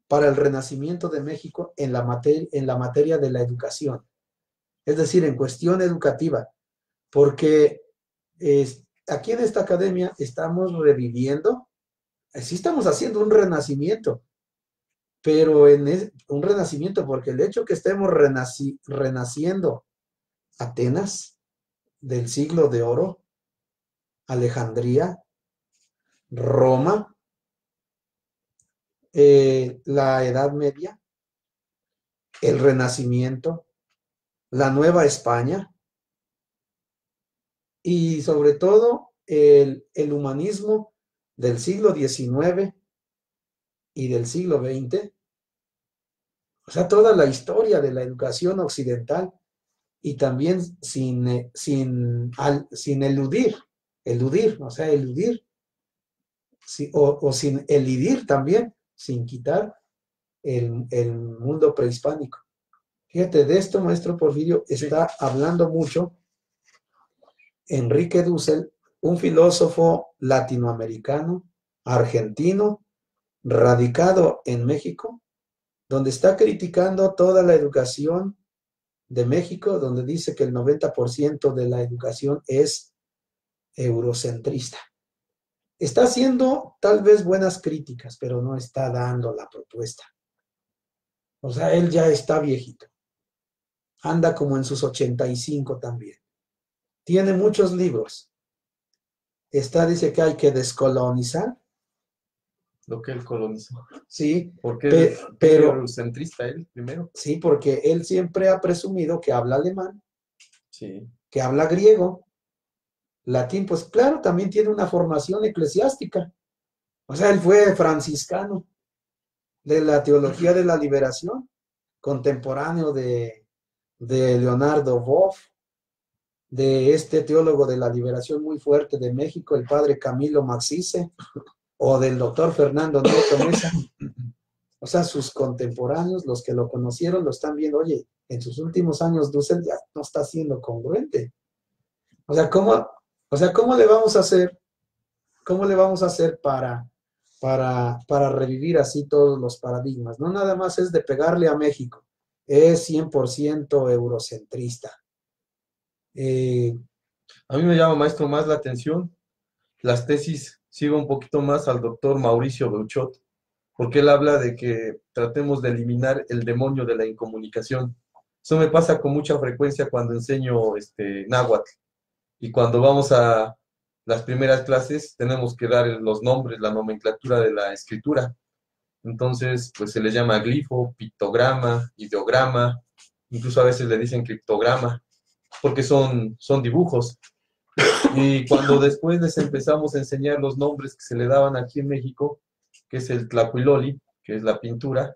para el renacimiento de México en la, en la materia de la educación. Es decir, en cuestión educativa, porque aquí en esta academia estamos reviviendo, sí estamos haciendo un renacimiento, pero en un renacimiento porque el hecho que estemos renaci, renaciendo Atenas del siglo de oro, Alejandría, Roma, eh, la Edad Media, el Renacimiento, la Nueva España y sobre todo el, el humanismo del siglo XIX y del siglo XX. O sea, toda la historia de la educación occidental y también sin, eh, sin, al, sin eludir, eludir, o sea, eludir, o sin elidir también sin quitar el, el, mundo prehispánico. Fíjate, de esto, maestro Porfirio, está hablando mucho Enrique Dussel, un filósofo latinoamericano, argentino, radicado en México, donde está criticando toda la educación de México, donde dice que el 90% de la educación es eurocentrista. Está haciendo tal vez buenas críticas, pero no está dando la propuesta. O sea, él ya está viejito. Anda como en sus 85 también. Tiene muchos libros. Está, dice que hay que descolonizar. Lo que él colonizó. Sí, Porque Pe- es pero- eurocentrista él primero. sí, porque él siempre ha presumido que habla alemán, Sí. que habla griego, latín, pues claro, también tiene una formación eclesiástica. O sea, él fue franciscano de la teología de la liberación, contemporáneo de, de Leonardo Boff, de este teólogo de la liberación muy fuerte de México, el padre Camilo Maxice, o del doctor Fernando Nieto Mesa. O sea, sus contemporáneos, los que lo conocieron, lo están viendo, oye, en sus últimos años Dussel ya no está siendo congruente. O sea, ¿cómo, o sea, ¿cómo le vamos a hacer? ¿Cómo le vamos a hacer para, para, para revivir así todos los paradigmas? No nada más es de pegarle a México, es 100% eurocentrista. Eh, A mí me llama, maestro, más la atención las tesis, sigo un poquito más al doctor Mauricio Beuchot, porque él habla de que tratemos de eliminar el demonio de la incomunicación. Eso me pasa con mucha frecuencia cuando enseño este, náhuatl. Y cuando vamos a las primeras clases, tenemos que dar los nombres, la nomenclatura de la escritura. Entonces, pues se le llama glifo, pictograma, ideograma, incluso a veces le dicen criptograma, porque son, son dibujos. Y cuando después les empezamos a enseñar los nombres que se le daban aquí en México, que es el tlacuiloli, que es la pintura,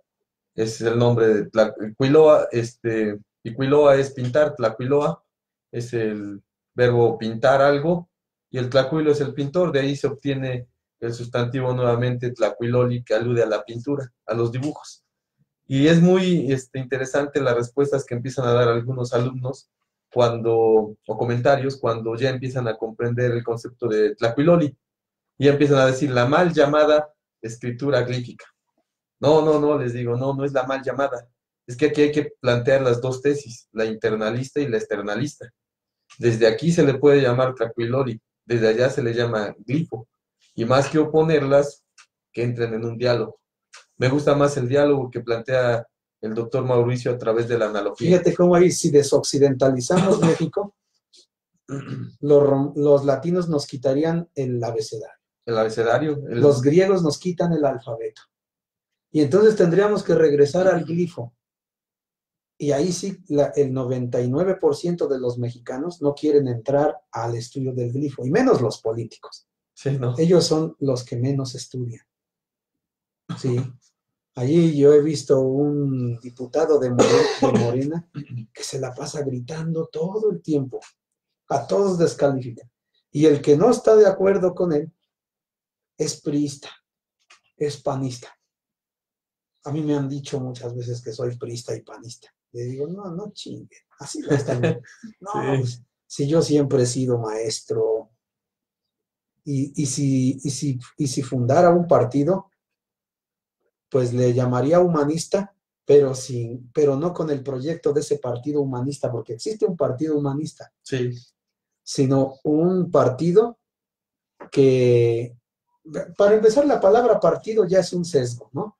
ese es el nombre de tlacuiloa, este, y cuiloa es pintar, tlacuiloa es el verbo pintar algo, y el tlacuilo es el pintor, de ahí se obtiene el sustantivo nuevamente tlacuiloli, que alude a la pintura, a los dibujos. Y es muy este, interesante las respuestas que empiezan a dar algunos alumnos cuando, o comentarios, cuando ya empiezan a comprender el concepto de Tlacuiloli, y ya empiezan a decir la mal llamada escritura glífica. No, no, no, les digo, no, no es la mal llamada. Es que aquí hay que plantear las dos tesis, la internalista y la externalista. Desde aquí se le puede llamar Tlacuiloli, desde allá se le llama glifo, y más que oponerlas, que entren en un diálogo. Me gusta más el diálogo que plantea el doctor Mauricio a través de la analogía. Fíjate cómo ahí, si desoccidentalizamos México, los, latinos nos quitarían el abecedario, El abecedario, el- los griegos nos quitan el alfabeto. Y entonces tendríamos que regresar al glifo. Y ahí sí, la- el 99% de los mexicanos no quieren entrar al estudio del glifo, y menos los políticos. Sí, ¿no? Ellos son los que menos estudian. Sí. Allí yo he visto un diputado de More- de Morena que se la pasa gritando todo el tiempo. A todos descalifica. Y el que no está de acuerdo con él es priista, es panista. A mí me han dicho muchas veces que soy priista y panista. Le digo, no, no chingue. Así no está bien. No, Sí. pues, si yo siempre he sido maestro, y, y si, y, si, y si fundara un partido, pues le llamaría humanista, pero, sin, pero no con el proyecto de ese partido humanista, porque existe un partido humanista, Sí, sino un partido que, para empezar, la palabra partido ya es un sesgo, ¿no?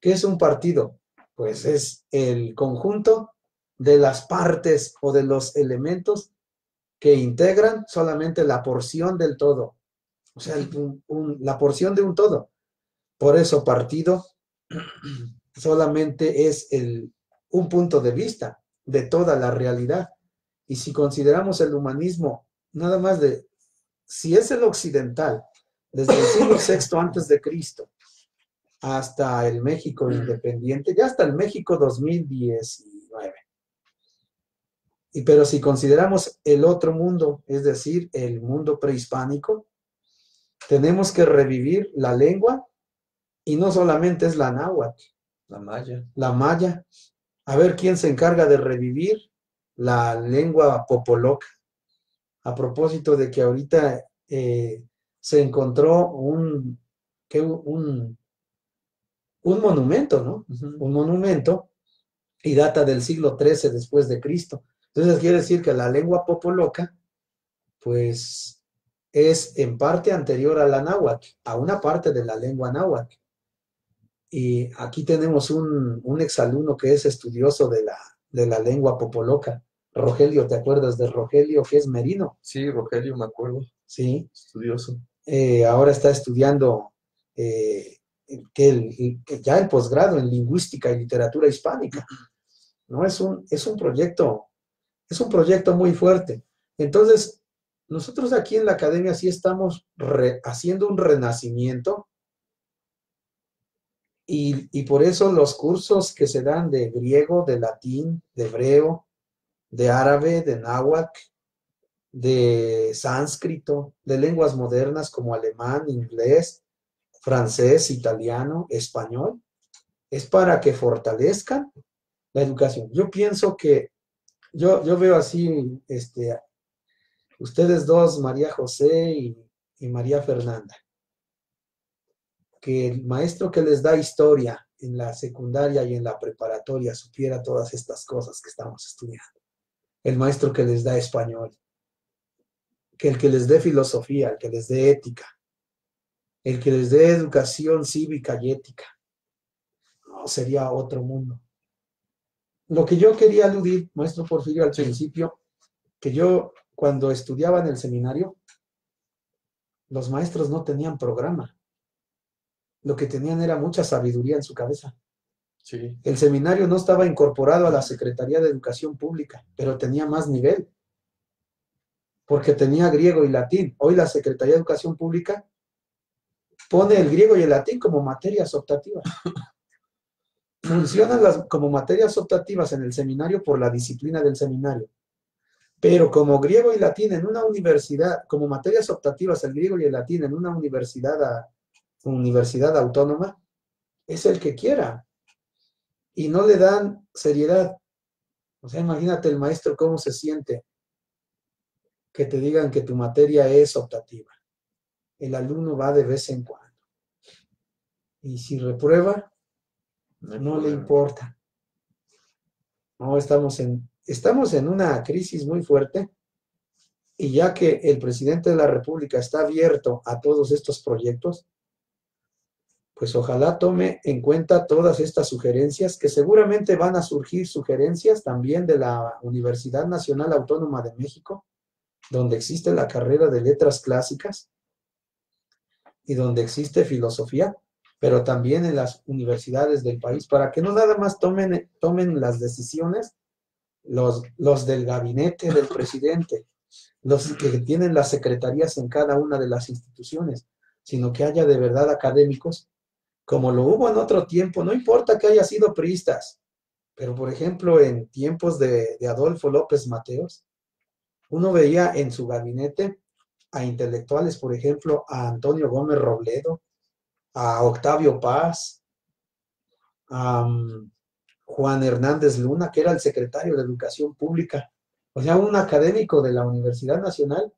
¿Qué es un partido? Pues es el conjunto de las partes o de los elementos que integran solamente la porción del todo, o sea, el- un- un- la porción de un todo. Por eso partido solamente es el, un punto de vista de toda la realidad. Y si consideramos el humanismo nada más de, si es el occidental, desde el siglo VI antes de Cristo hasta el México independiente, ya hasta el México 2019. Y pero si consideramos el otro mundo, es decir, el mundo prehispánico, tenemos que revivir la lengua y no solamente es la náhuatl, la maya. la maya. A ver quién se encarga de revivir la lengua popoloca. A propósito de que ahorita eh, se encontró un, que un, un monumento, ¿no? Un monumento y data del siglo XIII después de Cristo. Entonces quiere decir que la lengua popoloca, pues es en parte anterior a la náhuatl, a una parte de la lengua náhuatl. Y aquí tenemos un, un exalumno que es estudioso de la, de la lengua popoloca. Rogelio, ¿te acuerdas de Rogelio, que es merino? Sí, Rogelio, me acuerdo. Sí. Estudioso. Eh, ahora está estudiando eh, que el- ya el posgrado en lingüística y literatura hispánica. ¿no? Es un, es un proyecto, es un proyecto muy fuerte. Entonces, nosotros aquí en la academia sí estamos re- haciendo un renacimiento y, por eso los cursos que se dan de griego, de latín, de hebreo, de árabe, de náhuatl, de sánscrito, de lenguas modernas como alemán, inglés, francés, italiano, español, es para que fortalezcan la educación. Yo pienso que, yo, yo veo así, este, ustedes dos, María José y María Fernanda, que el maestro que les da historia en la secundaria y en la preparatoria supiera todas estas cosas que estamos estudiando. El maestro que les da español, que el que les dé filosofía, el que les dé ética, el que les dé educación cívica y ética. No, sería otro mundo. Lo que yo quería aludir, maestro Porfirio, al principio, que yo cuando estudiaba en el seminario, los maestros no tenían programa. Lo que tenían era mucha sabiduría en su cabeza. Sí. El seminario no estaba incorporado a la Secretaría de Educación Pública, pero tenía más nivel, porque tenía griego y latín. Hoy la Secretaría de Educación Pública pone el griego y el latín como materias optativas. Funcionan las, como materias optativas en el seminario por la disciplina del seminario. Pero como griego y latín en una universidad, como materias optativas el griego y el latín en una universidad, a- universidad autónoma, es el que quiera. Y no le dan seriedad. O sea, imagínate el maestro cómo se siente que te digan que tu materia es optativa. El alumno va de vez en cuando. Y si reprueba, hay no le importa. No, estamos en, estamos en una crisis muy fuerte y ya que el presidente de la República está abierto a todos estos proyectos, pues ojalá tome en cuenta todas estas sugerencias, que seguramente van a surgir sugerencias también de la Universidad Nacional Autónoma de México, donde existe la carrera de letras clásicas y donde existe filosofía, pero también en las universidades del país, para que no nada más tomen, tomen las decisiones los, los del gabinete del presidente, los que tienen las secretarías en cada una de las instituciones, sino que haya de verdad académicos, como lo hubo en otro tiempo, no importa que haya sido priistas, pero por ejemplo en tiempos de, Adolfo López Mateos, uno veía en su gabinete a intelectuales, por ejemplo, a Antonio Gómez Robledo, a Octavio Paz, a um, Juan Hernández Luna, que era el secretario de Educación Pública. O sea, un académico de la Universidad Nacional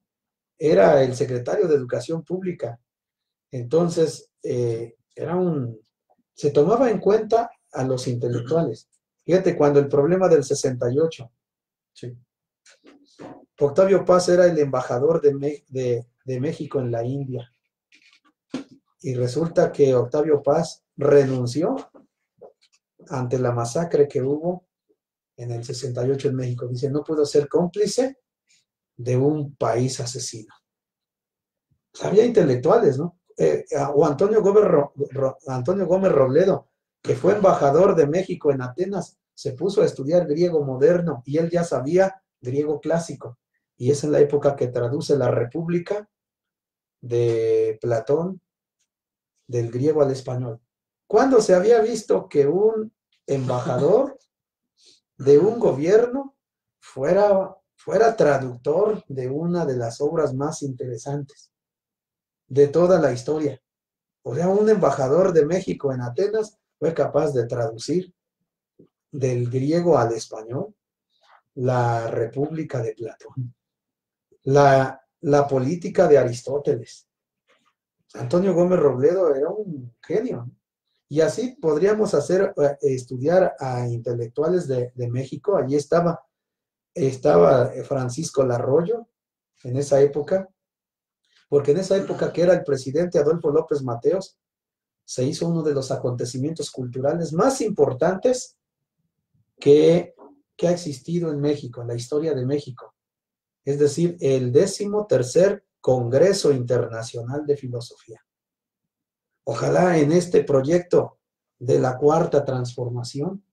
era el secretario de Educación Pública. Entonces, eh, era un... Se tomaba en cuenta a los intelectuales. Fíjate, cuando el problema del 68, Sí. Octavio Paz era el embajador de, Me- de- de México en la India. Y resulta que Octavio Paz renunció ante la masacre que hubo en el 68 en México. Dice, no puedo ser cómplice de un país asesino. Pues había intelectuales, ¿no? Eh, o Antonio Gómez, Robledo, que fue embajador de México en Atenas, se puso a estudiar griego moderno y él ya sabía griego clásico. Y es en la época que traduce la República de Platón del griego al español. ¿Cuándo se había visto que un embajador de un gobierno fuera, fuera traductor de una de las obras más interesantes de toda la historia? O sea, un embajador de México en Atenas fue capaz de traducir del griego al español la República de Platón, la, la política de Aristóteles. Antonio Gómez Robledo era un genio. Y así podríamos hacer, eh, estudiar a intelectuales de, de México. Allí estaba, estaba Francisco Larroyo en esa época, porque en esa época que era el presidente Adolfo López Mateos, se hizo uno de los acontecimientos culturales más importantes que, ha existido en México, en la historia de México. Es decir, el décimo tercer Congreso Internacional de Filosofía. Ojalá en este proyecto de la cuarta transformación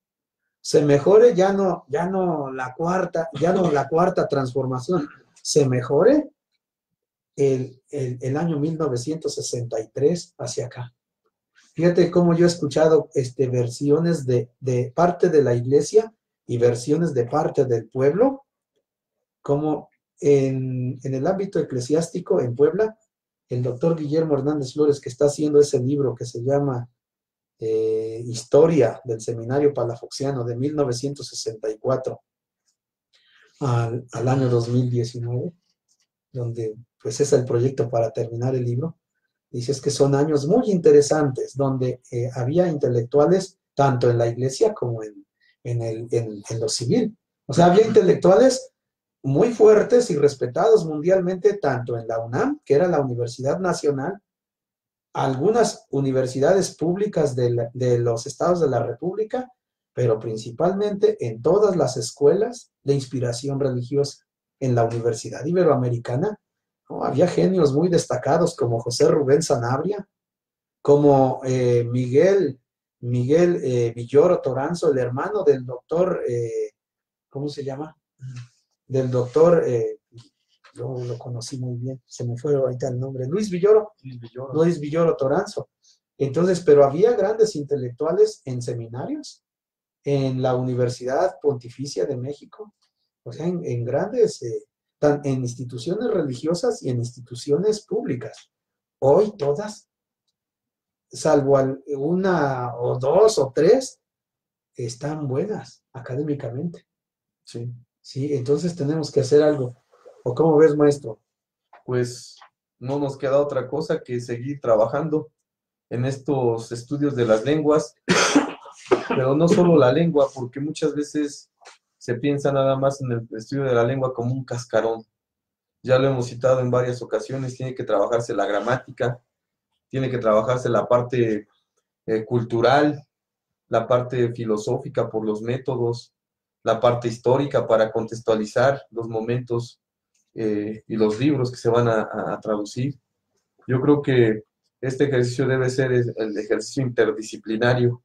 se mejore ya no, ya no la cuarta, ya no la cuarta transformación, se mejore el, el, año 1963 hacia acá. Fíjate cómo yo he escuchado este, versiones de, de parte de la iglesia y versiones de parte del pueblo, como en, en, el ámbito eclesiástico en Puebla, el doctor Guillermo Hernández Flores, que está haciendo ese libro que se llama eh, Historia del Seminario Palafoxiano de 1964 al, al año 2019, donde pues es el proyecto para terminar el libro, dices que son años muy interesantes, donde eh, había intelectuales tanto en la iglesia como en, en, el, en, lo civil. O sea, había intelectuales muy fuertes y respetados mundialmente, tanto en la UNAM, que era la Universidad Nacional, algunas universidades públicas de, de los estados de la República, pero principalmente en todas las escuelas de inspiración religiosa, en la Universidad Iberoamericana, ¿no? Había genios muy destacados como José Rubén Sanabria, como eh, Miguel, Miguel eh, Villoro Toranzo, el hermano del doctor, eh, ¿cómo se llama? Del doctor, yo lo conocí muy bien, se me fue ahorita el nombre, Luis Villoro, Luis Villoro. Luis Villoro Toranzo. Entonces, pero había grandes intelectuales en seminarios, en la Universidad Pontificia de México, o sea, en, en grandes eh, en instituciones religiosas y en instituciones públicas. Hoy todas, salvo una o dos o tres, están buenas académicamente. Sí. Sí, entonces tenemos que hacer algo. ¿O cómo ves, maestro? Pues no nos queda otra cosa que seguir trabajando en estos estudios de las lenguas, pero no solo la lengua, porque muchas veces se piensa nada más en el estudio de la lengua como un cascarón. Ya lo hemos citado en varias ocasiones, tiene que trabajarse la gramática, tiene que trabajarse la parte eh, cultural, la parte filosófica por los métodos, la parte histórica para contextualizar los momentos eh, y los libros que se van a, a, traducir. Yo creo que este ejercicio debe ser el ejercicio interdisciplinario.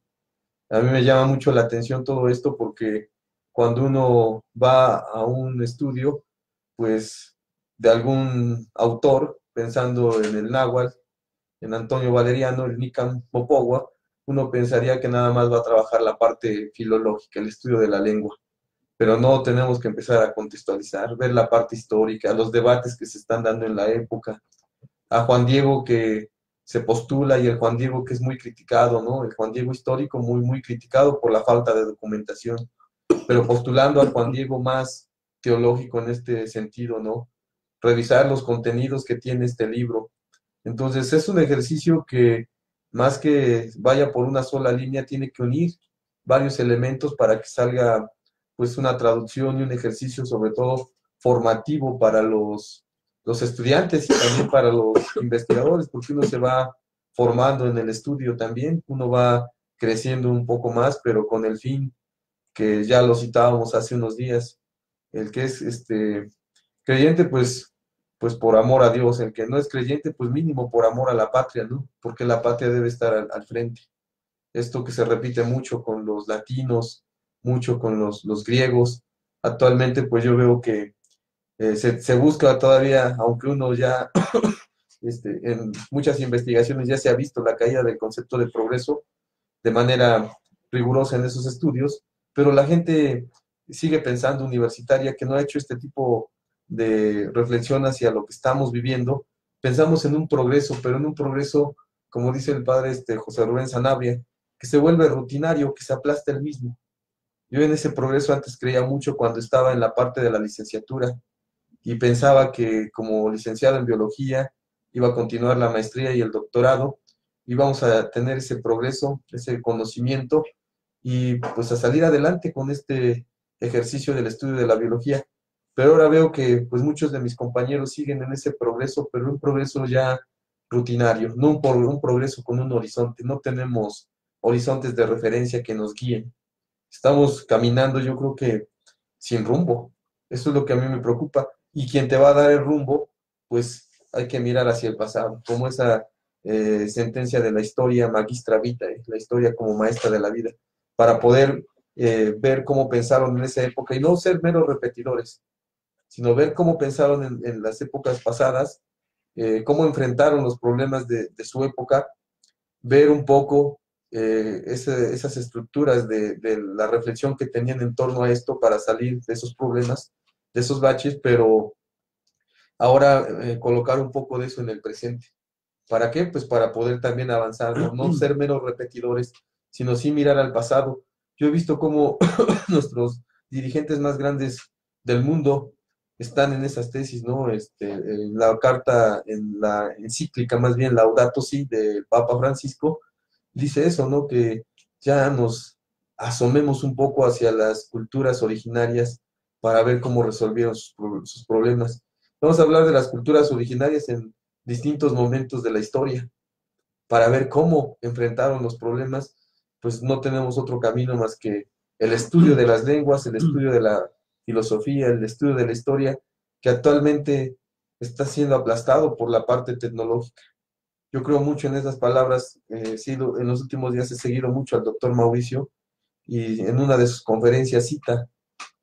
A mí me llama mucho la atención todo esto porque cuando uno va a un estudio, pues de algún autor, pensando en el náhuatl, en Antonio Valeriano, el Nican Popogua, uno pensaría que nada más va a trabajar la parte filológica, el estudio de la lengua. Pero no tenemos que empezar a contextualizar, ver la parte histórica, los debates que se están dando en la época. A Juan Diego que se postula y el Juan Diego que es muy criticado, ¿no? El Juan Diego histórico muy, muy criticado por la falta de documentación pero postulando a Juan Diego más teológico en este sentido, ¿no? Revisar los contenidos que tiene este libro. Entonces es un ejercicio que más que vaya por una sola línea, tiene que unir varios elementos para que salga pues una traducción y un ejercicio sobre todo formativo para los, los estudiantes y también para los investigadores, porque uno se va formando en el estudio también, uno va creciendo un poco más, pero con el fin que ya lo citábamos hace unos días, el que es este creyente, pues, pues por amor a Dios, el que no es creyente, pues mínimo por amor a la patria, ¿no? Porque la patria debe estar al, frente. Esto que se repite mucho con los latinos, mucho con los, los griegos. Actualmente, pues yo veo que eh, se, se, busca todavía, aunque uno ya, este, en muchas investigaciones ya se ha visto la caída del concepto de progreso de manera rigurosa en esos estudios, pero la gente sigue pensando universitaria que no ha hecho este tipo de reflexión hacia lo que estamos viviendo. Pensamos en un progreso, pero en un progreso, como dice el padre este, José Rubén Sanabria, que se vuelve rutinario, que se aplasta el mismo. Yo en ese progreso antes creía mucho cuando estaba en la parte de la licenciatura y pensaba que como licenciado en biología iba a continuar la maestría y el doctorado y vamos a tener ese progreso, ese conocimiento y pues a salir adelante con este ejercicio del estudio de la biología. Pero ahora veo que pues muchos de mis compañeros siguen en ese progreso, pero un progreso ya rutinario, no un, un progreso con un horizonte, no tenemos horizontes de referencia que nos guíen. Estamos caminando, yo creo que sin rumbo. Eso es lo que a mí me preocupa. Y quien te va a dar el rumbo, pues hay que mirar hacia el pasado, como esa eh, sentencia de la historia magistra vitae, la historia como maestra de la vida, para poder eh, ver cómo pensaron en esa época y no ser meros repetidores, sino ver cómo pensaron en, las épocas pasadas, eh, cómo enfrentaron los problemas de, su época, ver un poco esas estructuras de, de, la reflexión que tenían en torno a esto para salir de esos problemas, de esos baches, pero ahora colocar un poco de eso en el presente. ¿Para qué? Pues para poder también avanzar, no, ser menos repetidores, sino sí mirar al pasado. Yo he visto cómo nuestros dirigentes más grandes del mundo están en esas tesis, ¿no? Este, en la carta, en la encíclica más bien, Laudato Si, del Papa Francisco, dice eso, ¿no? Que ya nos asomemos un poco hacia las culturas originarias para ver cómo resolvieron sus, sus problemas. Vamos a hablar de las culturas originarias en distintos momentos de la historia para ver cómo enfrentaron los problemas, pues no tenemos otro camino más que el estudio de las lenguas, el estudio de la filosofía, el estudio de la historia, que actualmente está siendo aplastado por la parte tecnológica. Yo creo mucho en esas palabras, eh, sido, en los últimos días he seguido mucho al doctor Mauricio y en una de sus conferencias cita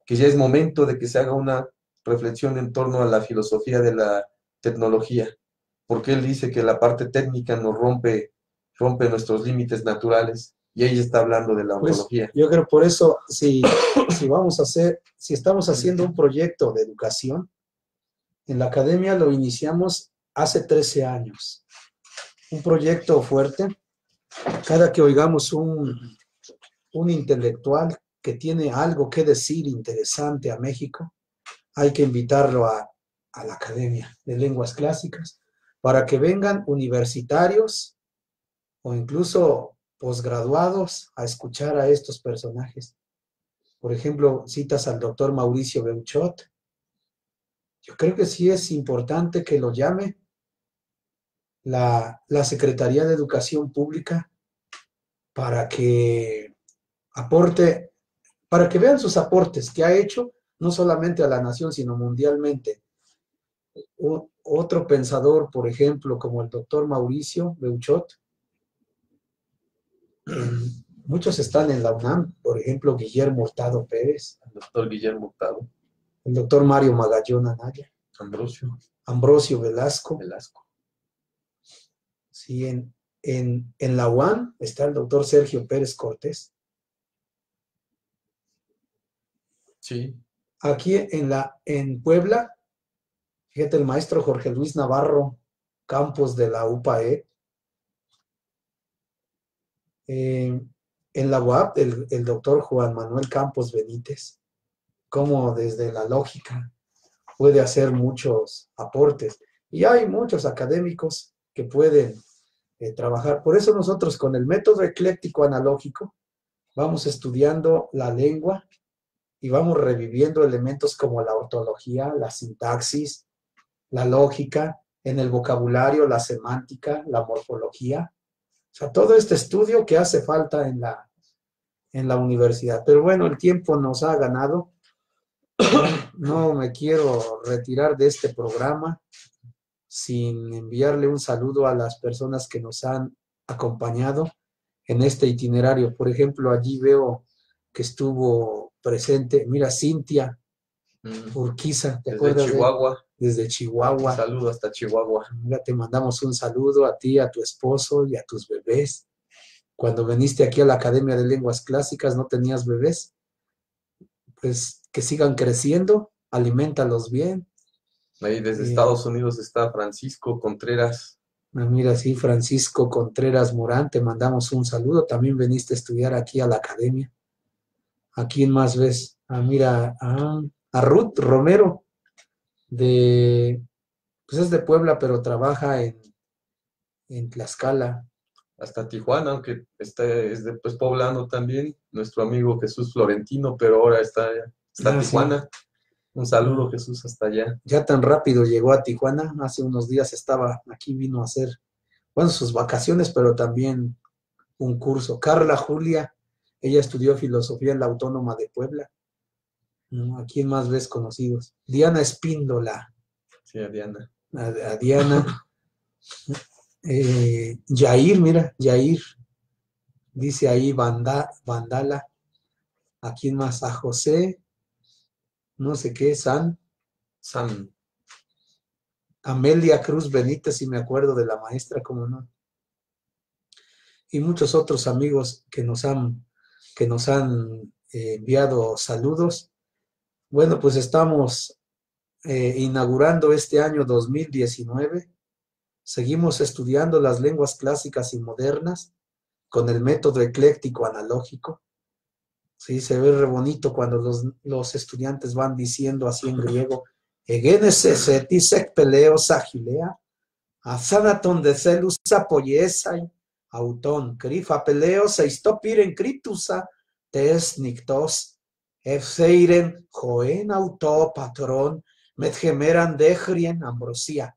que ya es momento de que se haga una reflexión en torno a la filosofía de la tecnología, porque él dice que la parte técnica nos rompe, rompe nuestros límites naturales y ahí está hablando de la pues, ontología. yo creo por eso, si, si vamos a hacer, si estamos haciendo un proyecto de educación, en la academia lo iniciamos hace 13 años. Un proyecto fuerte. Cada que oigamos un, un intelectual que tiene algo que decir interesante a México, hay que invitarlo a, a la Academia de Lenguas Clásicas para que vengan universitarios o incluso posgraduados a escuchar a estos personajes. Por ejemplo, citas al doctor Mauricio Beuchot. Yo creo que sí es importante que lo llame la, la Secretaría de Educación Pública para que aporte, para que vean sus aportes que ha hecho no solamente a la nación, sino mundialmente otro pensador, por ejemplo, como el doctor Mauricio Beuchot, muchos están en la UNAM, por ejemplo, Guillermo Hurtado Pérez. El doctor Guillermo Hurtado. El doctor Mario Magallón Anaya. Ambrosio. Ambrosio Velasco. Velasco. Sí, en, en, en la UAM está el doctor Sergio Pérez Cortés. Sí. Aquí en, la, en Puebla Fíjate, el maestro Jorge Luis Navarro Campos de la UPAE. Eh, en la UAP, el, el, doctor Juan Manuel Campos Benítez, como desde la lógica puede hacer muchos aportes. Y hay muchos académicos que pueden eh, trabajar. Por eso nosotros con el método ecléctico analógico vamos estudiando la lengua y vamos reviviendo elementos como la ortología, la sintaxis, la lógica, en el vocabulario, la semántica, la morfología. O sea, todo este estudio que hace falta en la, en la universidad. Pero bueno, el tiempo nos ha ganado. No me quiero retirar de este programa sin enviarle un saludo a las personas que nos han acompañado en este itinerario. Por ejemplo, allí veo que estuvo presente, mira, Cintia mm. Urquiza, ¿te acuerdas? Chihuahua desde Chihuahua. Un saludo hasta Chihuahua. Mira, te mandamos un saludo a ti, a tu esposo y a tus bebés. Cuando viniste aquí a la Academia de Lenguas Clásicas, ¿no tenías bebés? Pues que sigan creciendo, alimentalos bien. Ahí desde Estados Unidos está Francisco Contreras. Ah, mira, sí, Francisco Contreras Morán, te mandamos un saludo. También viniste a estudiar aquí a la academia. ¿A quién más ves? Ah, mira, a Ruth Romero de, pues es de Puebla, pero trabaja en, en Tlaxcala. hasta Tijuana, aunque está es de, pues, poblano también, nuestro amigo Jesús Florentino, pero ahora está hasta Ah, sí. Tijuana. Un saludo, Jesús, hasta allá. Ya tan rápido llegó a Tijuana, hace unos días estaba aquí, vino a hacer, bueno, sus vacaciones, pero también un curso. Carla Julia, ella estudió filosofía en la Autónoma de Puebla. ¿No? ¿A quién más ves conocidos? Diana Espíndola, Sí, a Diana. a, a Diana. Eh, Yair, mira, Yair. Dice ahí Banda, Vandala. ¿A quién más? A José. No sé qué, San. Sam. Amelia Cruz Benítez, si me acuerdo de la maestra, como no. Y muchos otros amigos que nos han, que nos han eh, enviado saludos. Bueno, pues estamos eh, inaugurando este año 2019. Seguimos estudiando las lenguas clásicas y modernas con el método ecléctico analógico. Sí, se ve re bonito cuando los, los estudiantes van diciendo así en griego, Egenesis etisec peleos agilea, asanaton de celus apoyesai, auton, crifa peleos eistopiren criptusa, tes nictos, efseiren joen auto patron, metgemeran degrien ambrosía.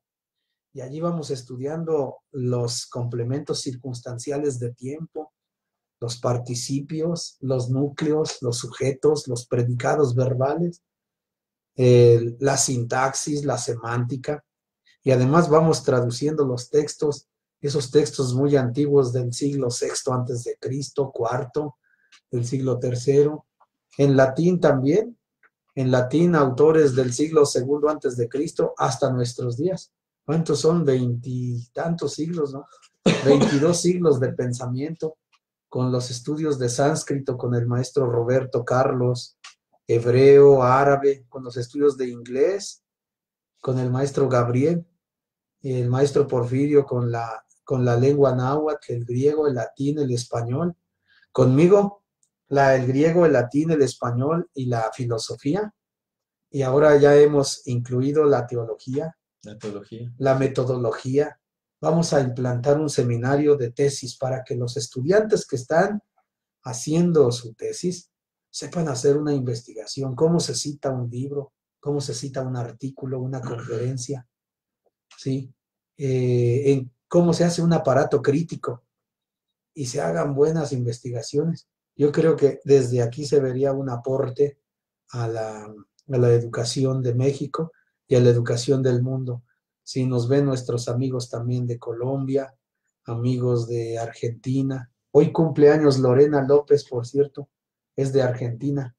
Y allí vamos estudiando los complementos circunstanciales de tiempo, los participios, los núcleos, los sujetos, los predicados verbales, la sintaxis, la semántica, y además vamos traduciendo los textos, esos textos muy antiguos del siglo VI antes de Cristo, cuarto, del siglo III, en latín también, en latín autores del siglo II antes de Cristo hasta nuestros días. ¿Cuántos son? Veintitantos siglos, ¿no? Veintidós siglos de pensamiento con los estudios de sánscrito con el maestro Roberto Carlos, hebreo, árabe, con los estudios de inglés, con el maestro Gabriel, y el maestro Porfirio con la, con la lengua náhuatl, el griego, el latín, el español. Conmigo, la, el griego, el latín, el español y la filosofía. Y ahora ya hemos incluido la teología, La teología. la metodología. Vamos a implantar un seminario de tesis para que los estudiantes que están haciendo su tesis sepan hacer una investigación, cómo se cita un libro, cómo se cita un artículo, una conferencia, ¿sí? Eh, en cómo se hace un aparato crítico y se hagan buenas investigaciones. Yo creo que desde aquí se vería un aporte a la, a la educación de México y a la educación del mundo. Si nos ven nuestros amigos también de Colombia, amigos de Argentina. Hoy cumpleaños Lorena López, por cierto, es de Argentina,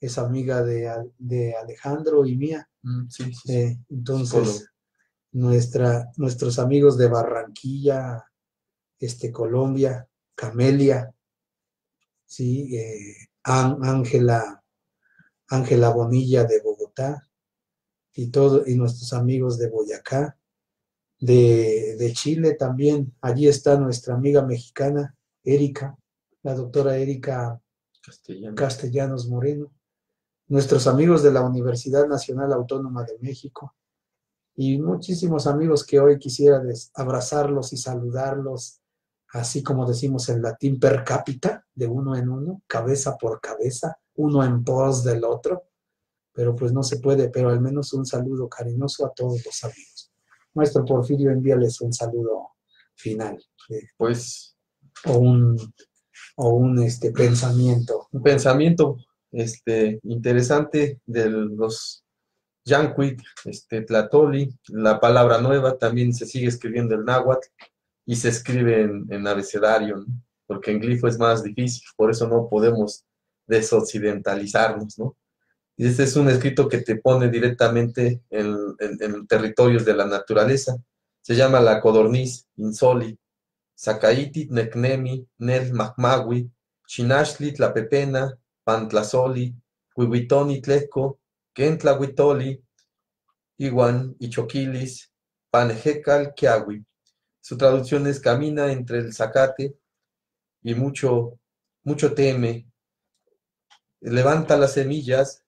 es amiga de, de Alejandro y mía. Mm, sí, sí, sí. Eh, entonces, nuestra, nuestros amigos de Barranquilla, este, Colombia, Camelia, sí, eh, Án- Ángela, Ángela Bonilla de Bogotá, y todo, y nuestros amigos de Boyacá, de, de Chile también. Allí está nuestra amiga mexicana, Erika, la doctora Erika Castellano. Castellanos Moreno, nuestros amigos de la Universidad Nacional Autónoma de México y muchísimos amigos que hoy quisiera abrazarlos y saludarlos, así como decimos en latín, per cápita, de uno en uno, cabeza por cabeza, uno en pos del otro, pero pues no se puede, pero al menos un saludo cariñoso a todos los amigos. Maestro Porfirio, envíales un saludo final eh, Pues o un, o un este, pensamiento. un pensamiento este, interesante de los Yanquit, este, Tlatoli, la palabra nueva también se sigue escribiendo en náhuatl y se escribe en, abecedario, porque en glifo es más difícil, por eso no podemos desoccidentalizarnos, ¿no? Y este es un escrito que te pone directamente en, territorios de la naturaleza. Se llama la codorniz insoli. Sakaitit neknemi, nel mahmawi, Chinashli tlapepena, pantlazoli, huihuitoni tleco, kentlahuitoli, iguan ichoquilis, panjecal kiahui. Su traducción es camina entre el zacate y mucho, mucho teme. Levanta las semillas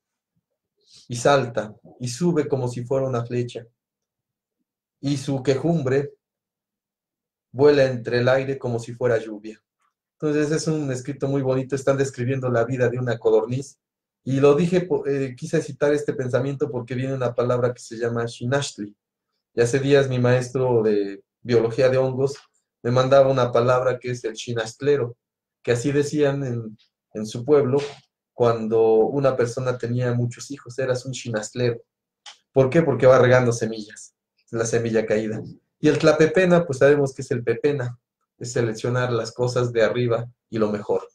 y salta y sube como si fuera una flecha. Y su quejumbre vuela entre el aire como si fuera lluvia. Entonces es un escrito muy bonito, están describiendo la vida de una codorniz. Y lo dije, eh, quise citar este pensamiento porque viene una palabra que se llama shinashtli. Y hace días mi maestro de biología de hongos me mandaba una palabra que es el shinastlero, que así decían en, en su pueblo cuando una persona tenía muchos hijos, eras un shinastlero. ¿Por qué? Porque va regando semillas, la semilla caída. Y el tlapepena, pues sabemos que es el pepena, es seleccionar las cosas de arriba y lo mejor.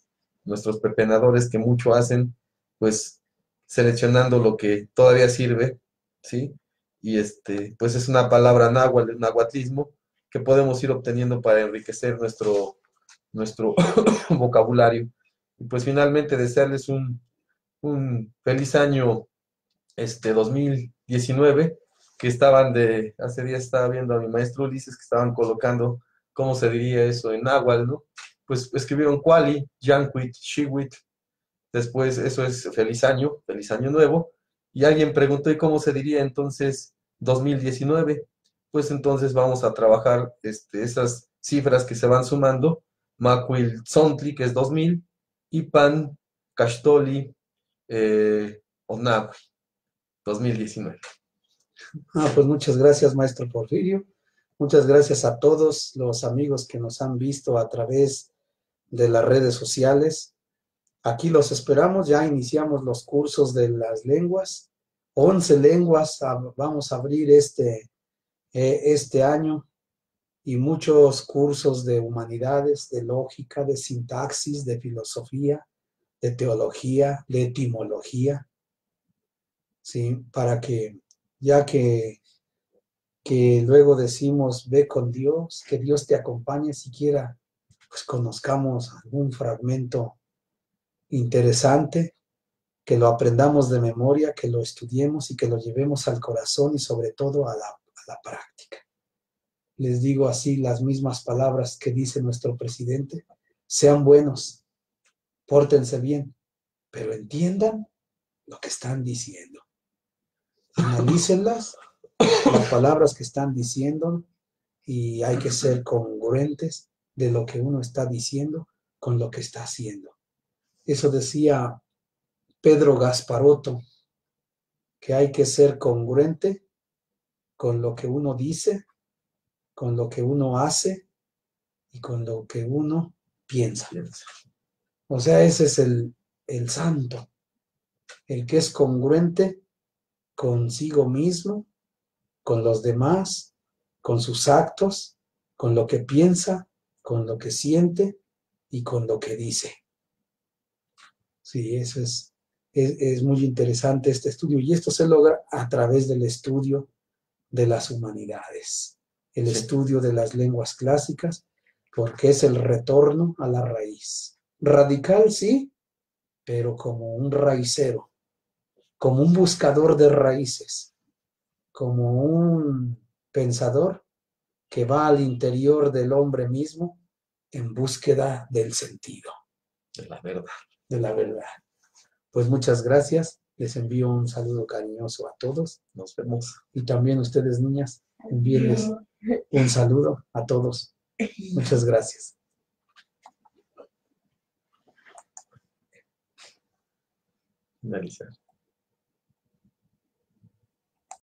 Nuestros pepenadores que mucho hacen, pues seleccionando lo que todavía sirve, ¿sí? Y este, pues es una palabra náhuatl, un nahuatlismo, que podemos ir obteniendo para enriquecer nuestro, nuestro vocabulario. Y pues finalmente desearles un, un feliz año este 2019, que estaban de, hace días estaba viendo a mi maestro Ulises que estaban colocando, ¿cómo se diría eso en náhuatl, no? Pues escribieron Quali, Yanquit, Shiwit, después eso es feliz año, feliz año nuevo, y alguien preguntó, ¿y cómo se diría entonces 2019? Pues entonces vamos a trabajar este, esas cifras que se van sumando, Macuil Zontli, que es 2000, Ipan, Castoli, eh, 2019. Ah, pues muchas gracias, maestro Porfirio. Muchas gracias a todos los amigos que nos han visto a través de las redes sociales. Aquí los esperamos, ya iniciamos los cursos de las lenguas. 11 lenguas vamos a abrir este, eh, este año y muchos cursos de humanidades, de lógica, de sintaxis, de filosofía, de teología, de etimología, ¿sí? Para que, ya que, que luego decimos, ve con Dios, que Dios te acompañe, siquiera pues conozcamos algún fragmento interesante, que lo aprendamos de memoria, que lo estudiemos y que lo llevemos al corazón y sobre todo a la, la práctica les digo así las mismas palabras que dice nuestro presidente, sean buenos, pórtense bien, pero entiendan lo que están diciendo. Analícenlas, las palabras que están diciendo, y hay que ser congruentes de lo que uno está diciendo con lo que está haciendo. Eso decía Pedro Gasparotto, que hay que ser congruente con lo que uno dice con lo que uno hace y con lo que uno piensa. O sea, ese es el, el santo, el que es congruente consigo mismo, con los demás, con sus actos, con lo que piensa, con lo que siente y con lo que dice. Sí, eso es, es, es, muy interesante este estudio y esto se logra a través del estudio de las humanidades el estudio de las lenguas clásicas, porque es el retorno a la raíz. Radical, sí, pero como un raicero, como un buscador de raíces, como un pensador que va al interior del hombre mismo en búsqueda del sentido. De la verdad. De la verdad. Pues muchas gracias. Les envío un saludo cariñoso a todos. Nos vemos. Y también ustedes, niñas, envíenles un saludo a todos. Muchas gracias. Finalizar.